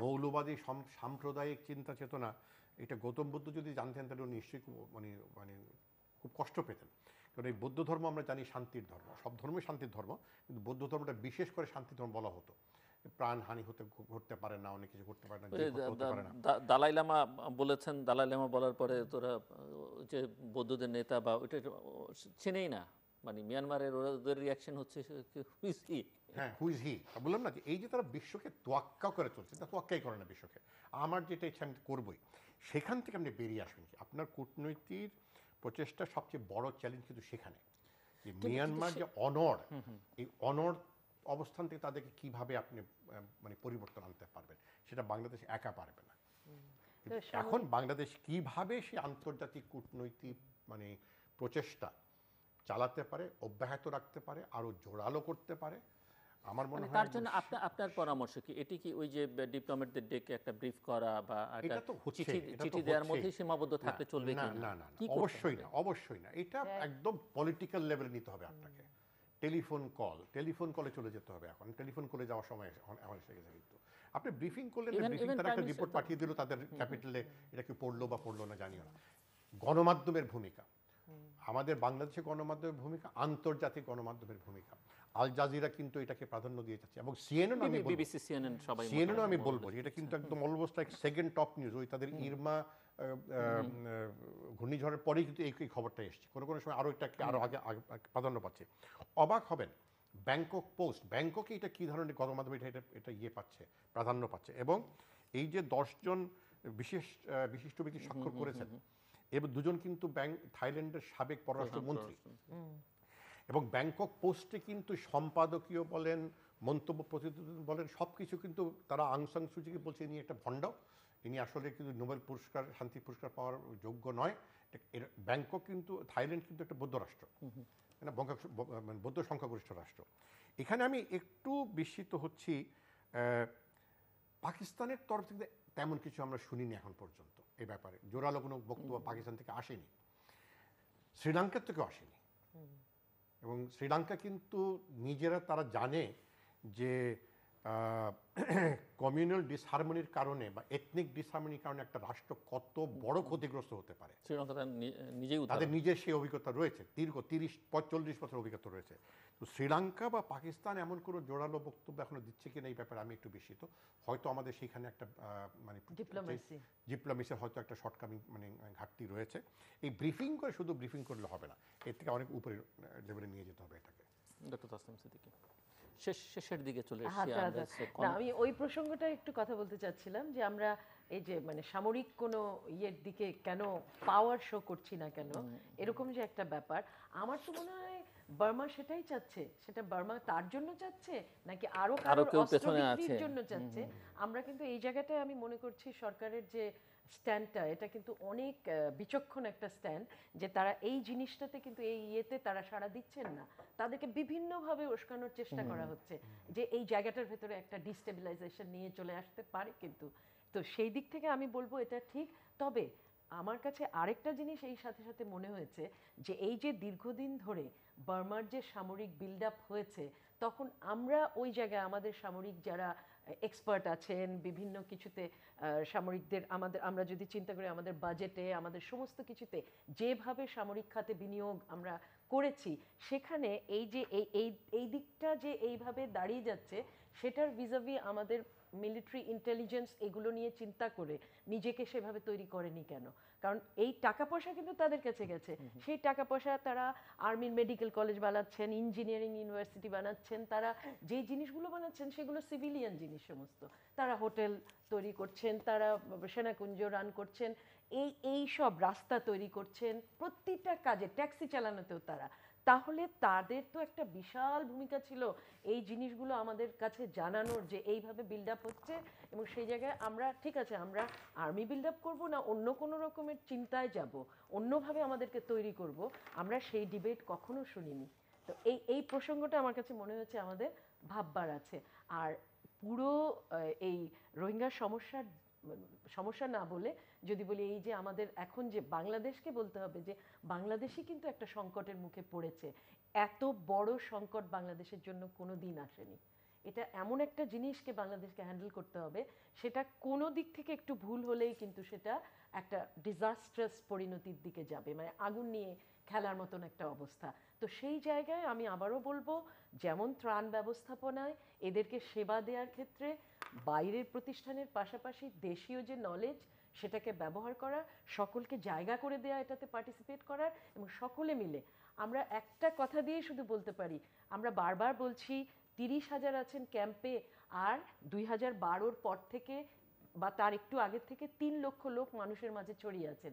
Speaker 9: মৌলবাদী সাম্প্রদায়িক চিন্তা চেতনা এটা গৌতম বুদ্ধ যদি জানতেন তাহলে নিশ্চয়ই মানে মানে খুব কষ্ট পেতেন। কারণ এই বৌদ্ধ ধর্ম আমরা জানি শান্তির ধর্ম। সব ধর্মই শান্তির ধর্ম কিন্তু বৌদ্ধ ধর্মটা বিশেষ করে শান্তি ধর্ম বলা হতো। প্রাণহানি হতে ঘটতে পারে না অনেক কিছু করতে পারে না
Speaker 8: দালাই লামা বলেছেন দালাই লামা বলার পরে তোরা যে বৌদ্ধদের নেতা বা ওইটা চেনেই না। মানে মিয়ানমারের ওদের রিয়াকশন হচ্ছে is he?
Speaker 9: হ্যাঁ হুইজ হি বললাম না যে এই যে তারা বিশ্বকে তোয়াক্কা করে চলছে তা তোয়াক্কাই করে না বিশ্বকে। আমার যেটা ইচ্ছা আমি করবই। সেখান থেকে আপনি বেরিয়ে আসবেন আপনার কূটনৈতিক প্রচেষ্টা সবচেয়ে বড় চ্যালেঞ্জ কিন্তু সেখানে। যে মিয়ানমার যে অনর এই অনর অবস্থান থেকে তাদেরকে কীভাবে আপনি মানে পরিবর্তন আনতে পারবেন সেটা বাংলাদেশ একা পারবে না। এখন বাংলাদেশ কীভাবে সে আন্তর্জাতিক কূটনৈতিক মানে প্রচেষ্টা চালাতে পারে অব্যাহত রাখতে পারে আরও জোরালো করতে পারে। আমার মনে
Speaker 8: মানে
Speaker 9: হয়
Speaker 8: তার জন্য আপনার আপনার পরামর্শ কি? এটি কি ওই যে ডিপ্লোমেটদের ডেকে একটা ব্রিফ করা বা
Speaker 9: এটা তো হচ্ছে
Speaker 8: চিঠি চিঠি দেওয়ার। মধ্যেই সীমাবদ্ধ থাকলে
Speaker 9: না,
Speaker 8: চলবে
Speaker 9: না
Speaker 8: কি
Speaker 9: না না
Speaker 8: কি
Speaker 9: অবশ্যই না অবশ্যই না। এটা একদম পলিটিক্যাল লেভেলে নিতে হবে আপনাকে। টেলিফোন কল টেলিফোন কলে চলে যেতে হবে এখন। টেলিফোন কলে যাওয়ার সময় এখন এখন এসে গেছে কিন্তু। আপনি ব্রিফিং করলেন ব্রিফিং তারা একটা রিপোর্ট পাঠিয়ে দিল তাদের ক্যাপিটালে এটা কি পড়ল বা পড়ল না জানিও না। গণমাধ্যমের ভূমিকা। আমাদের বাংলাদেশের গণমাধ্যমের ভূমিকা আন্তর্জাতিক গণমাধ্যমের ভূমিকা। আল জাজিরা কিন্তু এটাকে প্রাধান্য দিয়ে যাচ্ছে এবং সিএনএন আমি বলব।
Speaker 8: বিবিসি সিএনএন সবাই
Speaker 9: সিএনএনও আমি বলব এটা কিন্তু একদম almost like second top news ওই তাদের ইরমা ঘূর্ণিঝড়ের পরেই কিন্তু এই খবরটা এসছে। কোনো কোনো সময় আরও এটাকে আরও আগে প্রাধান্য পাচ্ছে। অবাক হবেন ব্যাংকক পোস্ট। ব্যাংককে এটা কী ধরনের গণমাধ্যম এটা এটা এটা ইয়ে পাচ্ছে প্রাধান্য পাচ্ছে? এবং এই যে দশজন বিশেষ বিশিষ্ট ব্যক্তি স্বাক্ষর করেছেন এবং দুজন কিন্তু ব্যাংক থাইল্যান্ডের সাবেক পররাষ্ট্রমন্ত্রী। এবং ব্যাংকক পোস্টে কিন্তু সম্পাদকীয় বলেন মন্তব্য প্রতিবেদন বলেন সব কিছু কিন্তু তারা আংসাং সুচিকে বলছে ইনি একটা ভণ্ড। ইনি আসলে কিন্তু নোবেল পুরস্কার শান্তি পুরস্কার পাওয়ার যোগ্য নয়। এর ব্যাংকক কিন্তু থাইল্যান্ড কিন্তু একটা বৌদ্ধ রাষ্ট্র। মানে মানে বৌদ্ধ সংখ্যাগরিষ্ঠ রাষ্ট্র। এখানে আমি একটু বিস্মিত হচ্ছি পাকিস্তানের তরফ থেকে তেমন কিছু আমরা শুনিনি এখন পর্যন্ত। এই ব্যাপারে। জোরালো কোনো বক্তব্য পাকিস্তান থেকে আসেনি। শ্রীলঙ্কার থেকেও আসেনি। এবং শ্রীলঙ্কা কিন্তু নিজেরা তারা জানে যে কমিউনাল ডিসহারমনির কারণে বা এথনিক ডিসহারমনির কারণে একটা রাষ্ট্র কত বড় ক্ষতিগ্রস্ত হতে পারে।
Speaker 8: শ্রীলঙ্কা তার নিজেই
Speaker 9: তাদের নিজের সেই অভিজ্ঞতা রয়েছে দীর্ঘ তিরিশ পঁয়তাল্লিশ বছর অভিজ্ঞতা রয়েছে। তো শ্রীলঙ্কা বা পাকিস্তান এমন কোনো জোরালো বক্তব্য এখনও দিচ্ছে কিনা এই ব্যাপারে আমি একটু বিস্মিত। হয়তো আমাদের সেখানে একটা মানে. ডিপ্লোমেসির হয়তো একটা শর্টকামিং মানে ঘাটতি রয়েছে। এই ব্রিফিং করে শুধু ব্রিফিং করলে হবে না। এর থেকে অনেক উপরে লেভেলে নিয়ে যেতে হবে এটাকে।
Speaker 8: ডক্টর তাসলিম সিদ্দিকী। শেষ শেষের দিকে চলে এসেছি
Speaker 10: না আমি ওই প্রসঙ্গটা একটু কথা বলতে চাচ্ছিলাম যে আমরা এই যে মানে সামরিক কোনো ইয়ের দিকে কেন পাওয়ার শো করছি না কেন এরকম যে একটা ব্যাপার আমার তো মনে হয় বার্মা সেটাই চাচ্ছে। সেটা বার্মা তার জন্য চাচ্ছে নাকি আরও
Speaker 8: কারও
Speaker 10: অস্ত্র জন্য চাচ্ছে? আমরা কিন্তু এই জায়গাটায় আমি মনে করছি সরকারের যে স্ট্যান্ডটা এটা কিন্তু অনেক বিচক্ষণ একটা স্ট্যান্ড যে তারা এই জিনিসটাতে কিন্তু এই ইয়েতে তারা সাড়া দিচ্ছেন না। তাদেরকে বিভিন্নভাবে উস্কানোর চেষ্টা করা হচ্ছে যে এই জায়গাটার ভেতরে একটা ডিস্টেবিলাইজেশন নিয়ে চলে আসতে পারে কিন্তু। তো সেই দিক থেকে আমি বলব এটা ঠিক। তবে আমার কাছে আরেকটা জিনিস এই সাথে সাথে মনে হয়েছে যে এই যে দীর্ঘদিন ধরে বার্মার যে সামরিক বিল্ড আপ হয়েছে, তখন আমরা ওই জায়গায় আমাদের সামরিক যারা এক্সপার্ট আছেন, বিভিন্ন কিছুতে সামরিকদের আমাদের, আমরা যদি চিন্তা করি আমাদের বাজেটে আমাদের সমস্ত কিছুতে যেভাবে সামরিক খাতে বিনিয়োগ আমরা করেছি, সেখানে এই যে এই এই দিকটা যে এইভাবে দাঁড়িয়ে যাচ্ছে, সেটার ভিজাভি আমাদের মিলিটারি ইন্টেলিজেন্স এগুলো নিয়ে চিন্তা করে নিজেকে সেভাবে তৈরি করেনি কেন? কারণ এই টাকা পয়সা কিন্তু তাদের কাছে গেছে। সেই টাকা পয়সা তারা আর্মির মেডিকেল কলেজ বানাচ্ছেন ইঞ্জিনিয়ারিং ইউনিভার্সিটি বানাচ্ছেন তারা যে জিনিসগুলো বানাচ্ছেন সেগুলো সিভিলিয়ান জিনিস সমস্ত। তারা হোটেল তৈরি করছেন তারা সেনাকুঞ্জ রান করছেন এই এই সব রাস্তা তৈরি করছেন প্রত্যেকটা কাজে ট্যাক্সি চালানোতেও তারা। তাহলে তাদের তো একটা বিশাল ভূমিকা ছিল এই জিনিসগুলো আমাদের কাছে জানানোর যে এইভাবে বিল্ড আপ হচ্ছে এবং সেই জায়গায় আমরা, ঠিক আছে, আমরা আর্মি বিল্ড আপ করব না অন্য কোনো রকমের চিন্তায় যাব, অন্যভাবে আমাদেরকে তৈরি করব, আমরা সেই ডিবেট কখনো শুনিনি। তো এই এই প্রসঙ্গটা আমার কাছে মনে হচ্ছে আমাদের ভাববার আছে। আর পুরো এই রোহিঙ্গার সমস্যার, সমস্যা না বলে যদি বলি এই যে আমাদের এখন যে বাংলাদেশকে বলতে হবে যে বাংলাদেশই কিন্তু একটা সংকটের মুখে পড়েছে। এত বড় সংকট বাংলাদেশের জন্য কোনো দিন আসেনি। এটা এমন একটা জিনিসকে বাংলাদেশকে হ্যান্ডেল করতে হবে, সেটা কোনো দিক থেকে একটু ভুল হলেই কিন্তু সেটা একটা ডিজাস্ট্রাস পরিণতির দিকে যাবে। মানে আগুন নিয়ে খেলার মতন একটা অবস্থা। তো সেই জায়গায় আমি আবারও বলব, যেমন ত্রাণ ব্যবস্থাপনায় এদেরকে সেবা দেওয়ার ক্ষেত্রে বাইরের প্রতিষ্ঠানের পাশাপাশি দেশীয় যে নলেজ সেটাকে ব্যবহার করা, সকলকে জায়গা করে দেওয়া এটাতে পার্টিসিপেট করার এবং সকলে মিলে আমরা একটা কথা দিয়ে শুধু বলতে পারি, আমরা বারবার বলছি তিরিশ হাজার আছেন ক্যাম্পে আর দুই হাজার বারোর পর থেকে বা তার একটু আগের থেকে তিন লক্ষ লোক মানুষের মাঝে ছড়িয়ে আছেন।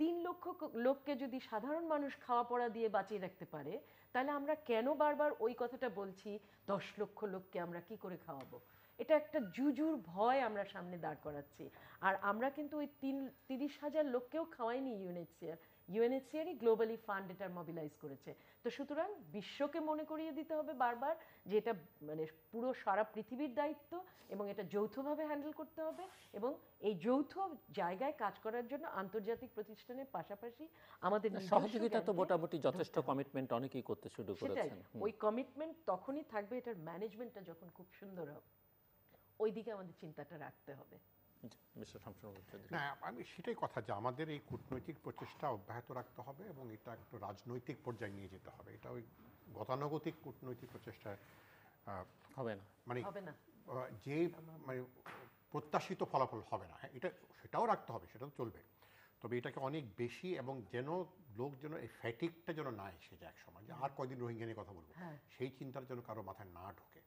Speaker 10: তিন লক্ষ লোককে যদি সাধারণ মানুষ খাওয়া পড়া দিয়ে বাঁচিয়ে রাখতে পারে, তাহলে আমরা কেন বারবার ওই কথাটা বলছি, দশ লক্ষ লোককে আমরা কি করে খাওয়াবো? এটা একটা জুজুর ভয় আমরা সামনে দাঁড় করাচ্ছি। আর আমরা কিন্তু ওই তিন তিরিশ হাজার লোককেও খাওয়াইনি ইউএনএচসিআর ইউএনএচসিআরই গ্লোবালি ফান্ড এটার মোবিলাইজ করেছে। তো সুতরাং বিশ্বকে মনে করিয়ে দিতে হবে বারবার যে এটা মানে পুরো সারা পৃথিবীর দায়িত্ব এবং এটা যৌথভাবে হ্যান্ডেল করতে হবে এবং এই যৌথ জায়গায় কাজ করার জন্য আন্তর্জাতিক প্রতিষ্ঠানের পাশাপাশি আমাদের
Speaker 8: সহযোগিতা তো মোটামুটি যথেষ্ট কমিটমেন্ট অনেকেই করতে শুরু করেছেন।
Speaker 10: ওই কমিটমেন্ট তখনই থাকবে এটার ম্যানেজমেন্টটা যখন খুব সুন্দর হবে। ওই দিকে আমাদের চিন্তাটা রাখতে হবে।
Speaker 8: মিস্টার শামসুল হক চৌধুরী।
Speaker 9: না আমি সেটাই কথা যে আমাদের এই কূটনৈতিক প্রচেষ্টা অব্যাহত রাখতে হবে এবং এটা একটু রাজনৈতিক পর্যায়ে নিয়ে যেতে হবে। এটা ওই গতানুগতিক কূটনৈতিক প্রচেষ্টায়
Speaker 8: হবে না।
Speaker 9: মানে
Speaker 10: হবে না।
Speaker 9: যে মানে প্রত্যাশিত ফলাফল হবে না। হ্যাঁ এটা সেটাও রাখতে হবে সেটাও চলবে। তবে এটাকে অনেক বেশি এবং যেন লোক যেন এই ফ্যাটিকটা যেন না এসে যায় এক সময় যে আর কয়দিন রোহিঙ্গা নিয়ে কথা বলব
Speaker 10: হ্যাঁ।
Speaker 9: সেই চিন্তার যেন কারও মাথায় না ঢোকে।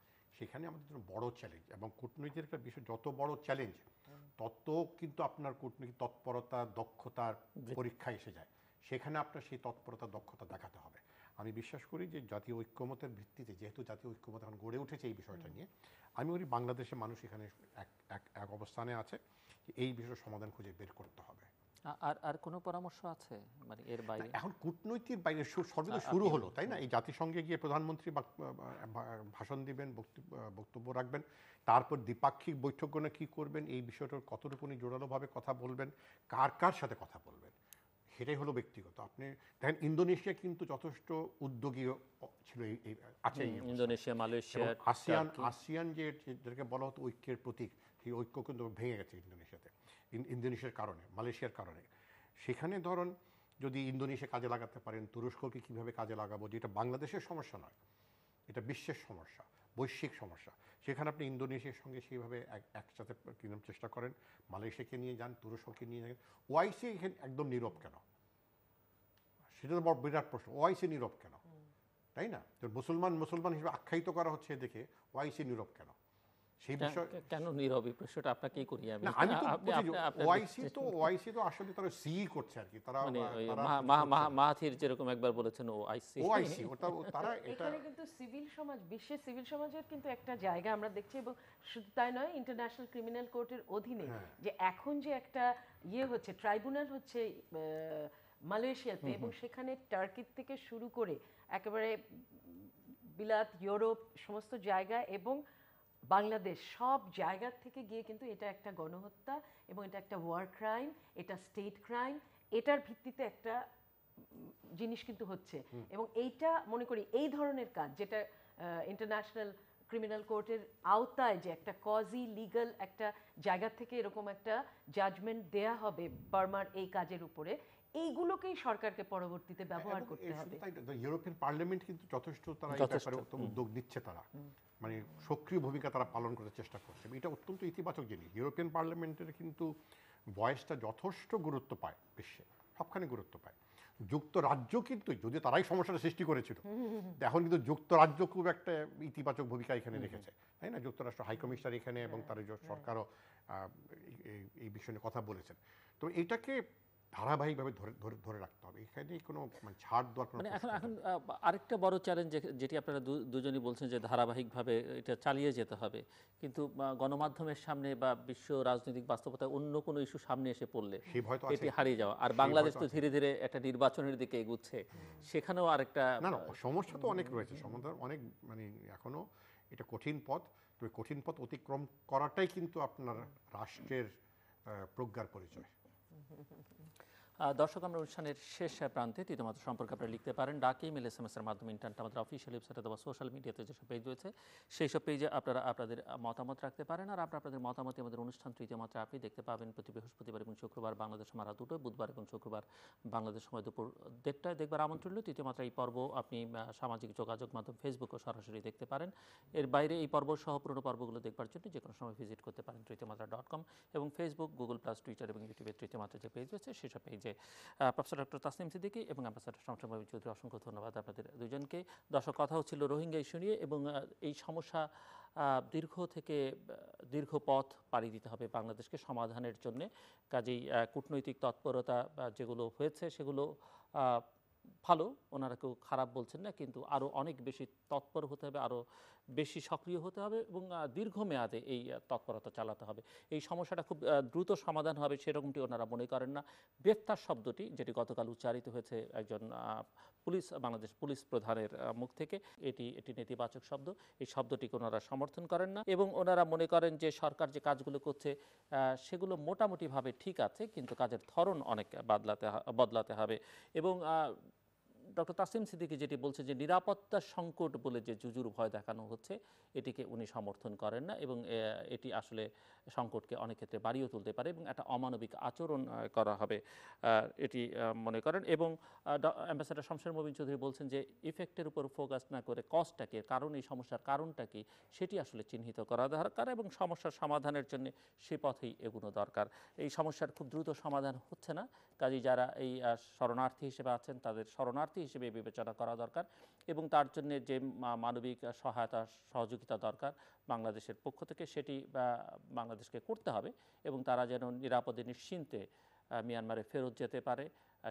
Speaker 9: সেখানে আমাদের জন্য বড় চ্যালেঞ্জ এবং কূটনীতির একটা বিষয় যত বড় চ্যালেঞ্জ তত কিন্তু আপনার কূটনীতি তৎপরতা দক্ষতার পরীক্ষা এসে যায়। সেখানে আপনার সেই তৎপরতা দক্ষতা দেখাতে হবে। আমি বিশ্বাস করি যে জাতীয় ঐক্যমতের ভিত্তিতে যেহেতু জাতীয় ঐক্যমত এখন গড়ে উঠেছে এই বিষয়টা নিয়ে আমি বলি বাংলাদেশের মানুষ এখানে এক এক এক অবস্থানে আছে। এই বিষয়ের সমাধান খুঁজে বের করতে হবে।
Speaker 8: আর আর কোনো পরামর্শ আছে? মানে এর বাইরে?
Speaker 9: এখন কূটনৈতিক বাইরে সর্বদা শুরু হলো তাই না? এই জাতিসংঘে গিয়ে প্রধানমন্ত্রী ভাষণ দিবেন বক্তব্য রাখবেন। তারপর দ্বিপাক্ষিক বৈঠকগুলো কি করবেন এই বিষয়টার কতটুকু উনি জোরালোভাবে কথা বলবেন কার কার সাথে কথা বলবেন সেটাই হলো ব্যক্তিগত। আপনি দেখেন ইন্দোনেশিয়া কিন্তু যথেষ্ট উদ্যোগী ছিল এই আছে।
Speaker 8: ইন্দোনেশিয়া, মালয়েশিয়া,
Speaker 9: আসিয়ান আসিয়ান যে যেটাকে বলা হতো ঐক্যের প্রতীক সেই ঐক্য কিন্তু ভেঙে গেছে ইন্দোনেশিয়াতে। ইন- ইন্দোনেশিয়ার কারণে মালয়েশিয়ার কারণে। সেখানে ধরুন যদি ইন্দোনেশিয়া কাজে লাগাতে পারেন তুরস্ককে কীভাবে কাজে লাগাবো যেটা বাংলাদেশের সমস্যা নয় এটা বিশ্বের সমস্যা বৈশ্বিক সমস্যা। সেখানে আপনি ইন্দোনেশিয়ার সঙ্গে সেইভাবে এক- একসাথে কিনার চেষ্টা করেন মালয়েশিয়াকে নিয়ে যান তুরস্ককে নিয়ে যান ওয়াইসি এখানে একদম নীরব কেন? সেটা তো বড় বিরাট প্রশ্ন ওয়াইসি নীরব কেন? তাই না? তো মুসলমান মুসলমান হিসেবে আখ্যায়িত করা হচ্ছে দেখে ওয়াইসি নীরব কেন? সেই বিষয়
Speaker 8: কেন নীরব? এই প্রশ্নটা আপনাকেই করি আমি।
Speaker 9: আমি তো ওআইসি তো ওআইসি তো আসলে তারা সি করছে আর কি। তারা
Speaker 8: মানে ওই
Speaker 9: তারা
Speaker 8: মা- মা- মা- মাহাথির যেরকম একবার বলেছেন ও আইসি
Speaker 9: ওআইসি ওটা তারা এটা
Speaker 10: এখানে কিন্তু সিভিল সমাজ বিশ্বের সিভিল সমাজের কিন্তু একটা জায়গা আমরা দেখছি এবং শুধু তাই নয় ইন্টারন্যাশনাল ক্রিমিনাল কোর্টের অধীনে
Speaker 9: হ্যাঁ।
Speaker 10: যে এখন যে একটা ইয়ে হচ্ছে ট্রাইব্যুনাল হচ্ছে আহ, মালয়েশিয়াতে এবং সেখানে টার্কির থেকে শুরু করে একেবারে বিলাত ইউরোপ সমস্ত জায়গা এবং বাংলাদেশ সব জায়গার থেকে গিয়ে কিন্তু এটা একটা গণহত্যা এবং এটা একটা ওয়ার ক্রাইম এটা স্টেট ক্রাইম এটার ভিত্তিতে একটা জিনিস কিন্তু হচ্ছে। এবং এইটা মনে করি এই ধরনের কাজ যেটা ইন্টারন্যাশনাল ক্রিমিনাল কোর্টের আওতায় যে একটা কজি লিগাল একটা জায়গা থেকে এরকম একটা জাজমেন্ট দেয়া হবে বার্মার এই কাজের উপরে এইগুলোকেই সরকারকে পরবর্তীতে ব্যবহার করতে হবে।
Speaker 9: ইউরোপিয়ান পার্লামেন্ট কিন্তু যথেষ্ট তারা এই ব্যাপারে উদ্যোগ নিচ্ছে তারা। মানে সক্রিয় ভূমিকা তারা পালন করার চেষ্টা করছে। এটা অত্যন্ত ইতিবাচক জিনিস। ইউরোপিয়ান পার্লামেন্টের কিন্তু ভয়েসটা যথেষ্ট গুরুত্ব পায় বিশ্বে সবখানে গুরুত্ব পায়। যুক্তরাজ্য কিন্তু যদি তারাই সমস্যাটা সৃষ্টি করেছিল এখন কিন্তু যুক্তরাজ্য খুব একটা ইতিবাচক ভূমিকা এখানে রেখেছে তাই না? যুক্তরাষ্ট্র হাইকমিশনার এখানে এবং তার সরকারও আহ, এই- বিষয়ে নিয়ে কথা বলেছেন। তো এইটাকে ধারাবাহিকভাবে ধরে ধরে ধরে রাখতে হবে। এখানে কোনো মানে ছাড় দেওয়ার কোনো
Speaker 8: মানে এখন এখন আরেকটা বড় চ্যালেঞ্জ যেটি আপনারা দুজনই বলছেন যে ধারাবাহিকভাবে এটা চালিয়ে যেতে হবে। কিন্তু গণমাধ্যমের সামনে বা বিশ্ব রাজনৈতিক বাস্তবতায় অন্য কোনো ইস্যু সামনে এসে পড়লে এটি হারিয়ে যাওয়া। আর বাংলাদেশ
Speaker 9: তো
Speaker 8: ধীরে ধীরে একটা নির্বাচনের দিকে এগুচ্ছে। সেখানেও আরেকটা
Speaker 9: না না সমস্যা তো অনেক রয়েছে। সমাধান অনেক মানে এখনও এটা কঠিন পথ। তবে কঠিন পথ অতিক্রম করাটাই কিন্তু আপনার রাষ্ট্রের প্রজ্ঞার পরিচয়।
Speaker 8: দর্শক, আমরা অনুষ্ঠানের শেষ প্রান্তে তৃতীয়মাত্র সম্পর্কে আপনারা লিখতে পারেন, ডাকে ইমেল এস এম এস এর মাধ্যমে ইন্টারনেট আমাদের অফিসিয়াল ওয়েবসাইট অথবা সোশ্যাল মিডিয়াতে যেসব পেজ রয়েছে, সেই সব পেজে আপনারা আপনাদের মতামত রাখতে পারেন আর আপনারা আপনাদের মতামতে আমাদের অনুষ্ঠান তৃতীয় মাত্রা আপনি দেখতে পাবেন প্রতি বৃহস্পতিবার এবং শুক্রবার বাংলাদেশ সময় রাত দুটোয় বুধবার এবং শুক্রবার বাংলাদেশ সময় দুপুর দেড়টায় দেখবার আমন্ত্রণ তৃতীয় মাত্রা এই পর্ব আপনি সামাজিক যোগাযোগ মাধ্যম ফেসবুকও সরাসরি দেখতে পারেন। এর বাইরে এই পর্ব সহ পুরনো পর্বগুলো দেখবার জন্য যে কোনো সময় ভিজিট করতে পারেন তৃতীয় মাত্রা ডট কম এবং ফেসবুক গুগল প্লাস টুইটার এবং ইউটিউবের তৃতীয় মাত্রা যে পেজ রয়েছে, সেসব পেজে প্রফেসর ডক্টর তাসনিম সিদ্দিকী এবং অ্যাম্বাসাডার শামসুল চৌধুরী, অসংখ্য ধন্যবাদ আপনাদের দুজনকে। দর্শক, কথা হচ্ছিল রোহিঙ্গা ইস্যু নিয়ে এবং এই সমস্যা দীর্ঘ থেকে দীর্ঘ পথ পাড়ি দিতে হবে বাংলাদেশকে সমাধানের জন্যে। কাজেই কূটনৈতিক তৎপরতা যেগুলো হয়েছে সেগুলো ভালো, ওনারা কেউ খারাপ বলছেন না, কিন্তু আরও অনেক বেশি তৎপর হতে হবে আরও বেশি সক্রিয় হতে হবে এবং দীর্ঘমেয়াদে এই তৎপরতা চালাতে হবে। এই সমস্যাটা খুব দ্রুত সমাধান হবে সেরকমটি ওনারা মনে করেন না। গ্রেফতার শব্দটি, যেটি গতকাল উচ্চারিত হয়েছে একজন পুলিশ, বাংলাদেশ পুলিশ প্রধানের মুখ থেকে, এটি এটি নেতিবাচক শব্দ। এই শব্দটিকে ওনারা সমর্থন করেন না এবং ওনারা মনে করেন যে সরকার যে কাজগুলো করছে সেগুলো মোটামুটিভাবে ঠিক আছে, কিন্তু কাজের ধরন অনেক বদলাতে বদলাতে হবে এবং ডক্টর তাসিম সিদ্দিকী যেটি বলছে যে নিরাপত্তা সংকট বলে যে জুজুর ভয় দেখানো হচ্ছে, এটিকে উনি সমর্থন করেন না এবং এটি আসলে সংকটকে অনেক ক্ষেত্রে বাড়িয়ে তুলতে পারে এবং একটা অমানবিক আচরণ করা হবে এটি মনে করেন এবং অ্যাম্বাসাডার শমশের মবিন চৌধুরী বলছেন যে ইফেক্টের উপর ফোকাস না করে কস্টটাকে কারণ এই সমস্যার কারণটা কি, সেটি আসলে চিহ্নিত করা দরকার এবং সমস্যার সমাধানের জন্য সে পথেই এগুনো দরকার। এই সমস্যার খুব দ্রুত সমাধান হচ্ছে না, কাজেই যারা এই শরণার্থী হিসেবে আছেন তাদের শরণার্থী হিসেবে বিবেচনা করা দরকার এবং তার জন্য যে মানবিক সহায়তা, সহযোগিতা দরকার বাংলাদেশের পক্ষ থেকে সেটি বাংলাদেশকে করতে হবে এবং তারা যেন নিরাপদে নিশ্চিন্তে মিয়ানমারে ফেরত যেতে পারে।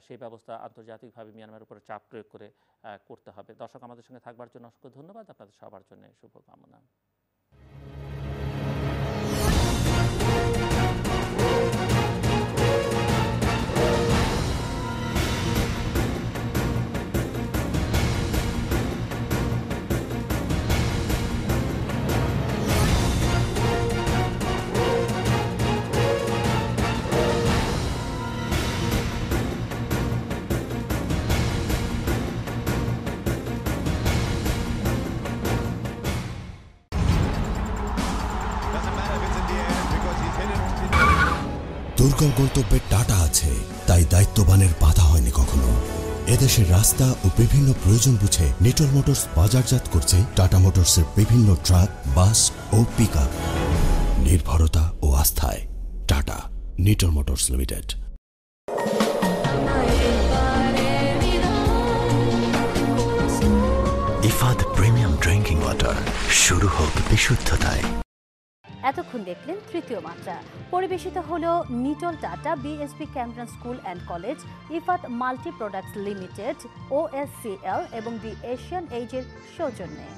Speaker 8: সেই ব্যবস্থা আন্তর্জাতিকভাবে মিয়ানমারের উপরে চাপ প্রয়োগ করে করতে হবে। দর্শক, আমাদের সঙ্গে থাকবার জন্য অসংখ্য ধন্যবাদ। আপনাদের সবার জন্য শুভকামনা।
Speaker 11: দুর্গম গন্তব্যের টাটা আছে, তাই দায়িত্ববানের বাধা হয়নি কখনো। এদেশের রাস্তা ও বিভিন্ন প্রয়োজন বুঝে নিটল মোটরস বাজারজাত করছে টাটা মোটরসের বিভিন্ন ট্রাক, বাস ও পিক নির্ভরতা ও আস্থায় Tata Nitol motors limited
Speaker 4: Ifad premium drinking water শুরু হোক বিশুদ্ধতায়।
Speaker 2: এতক্ষণ দেখলেন তৃতীয় মাত্রা। পরিবেশিত হল Nitol Tata BSP Cambrian school and college, Ifad multi products limited, OSCL এবং দি এশিয়ান এইজের সৌজন্যে।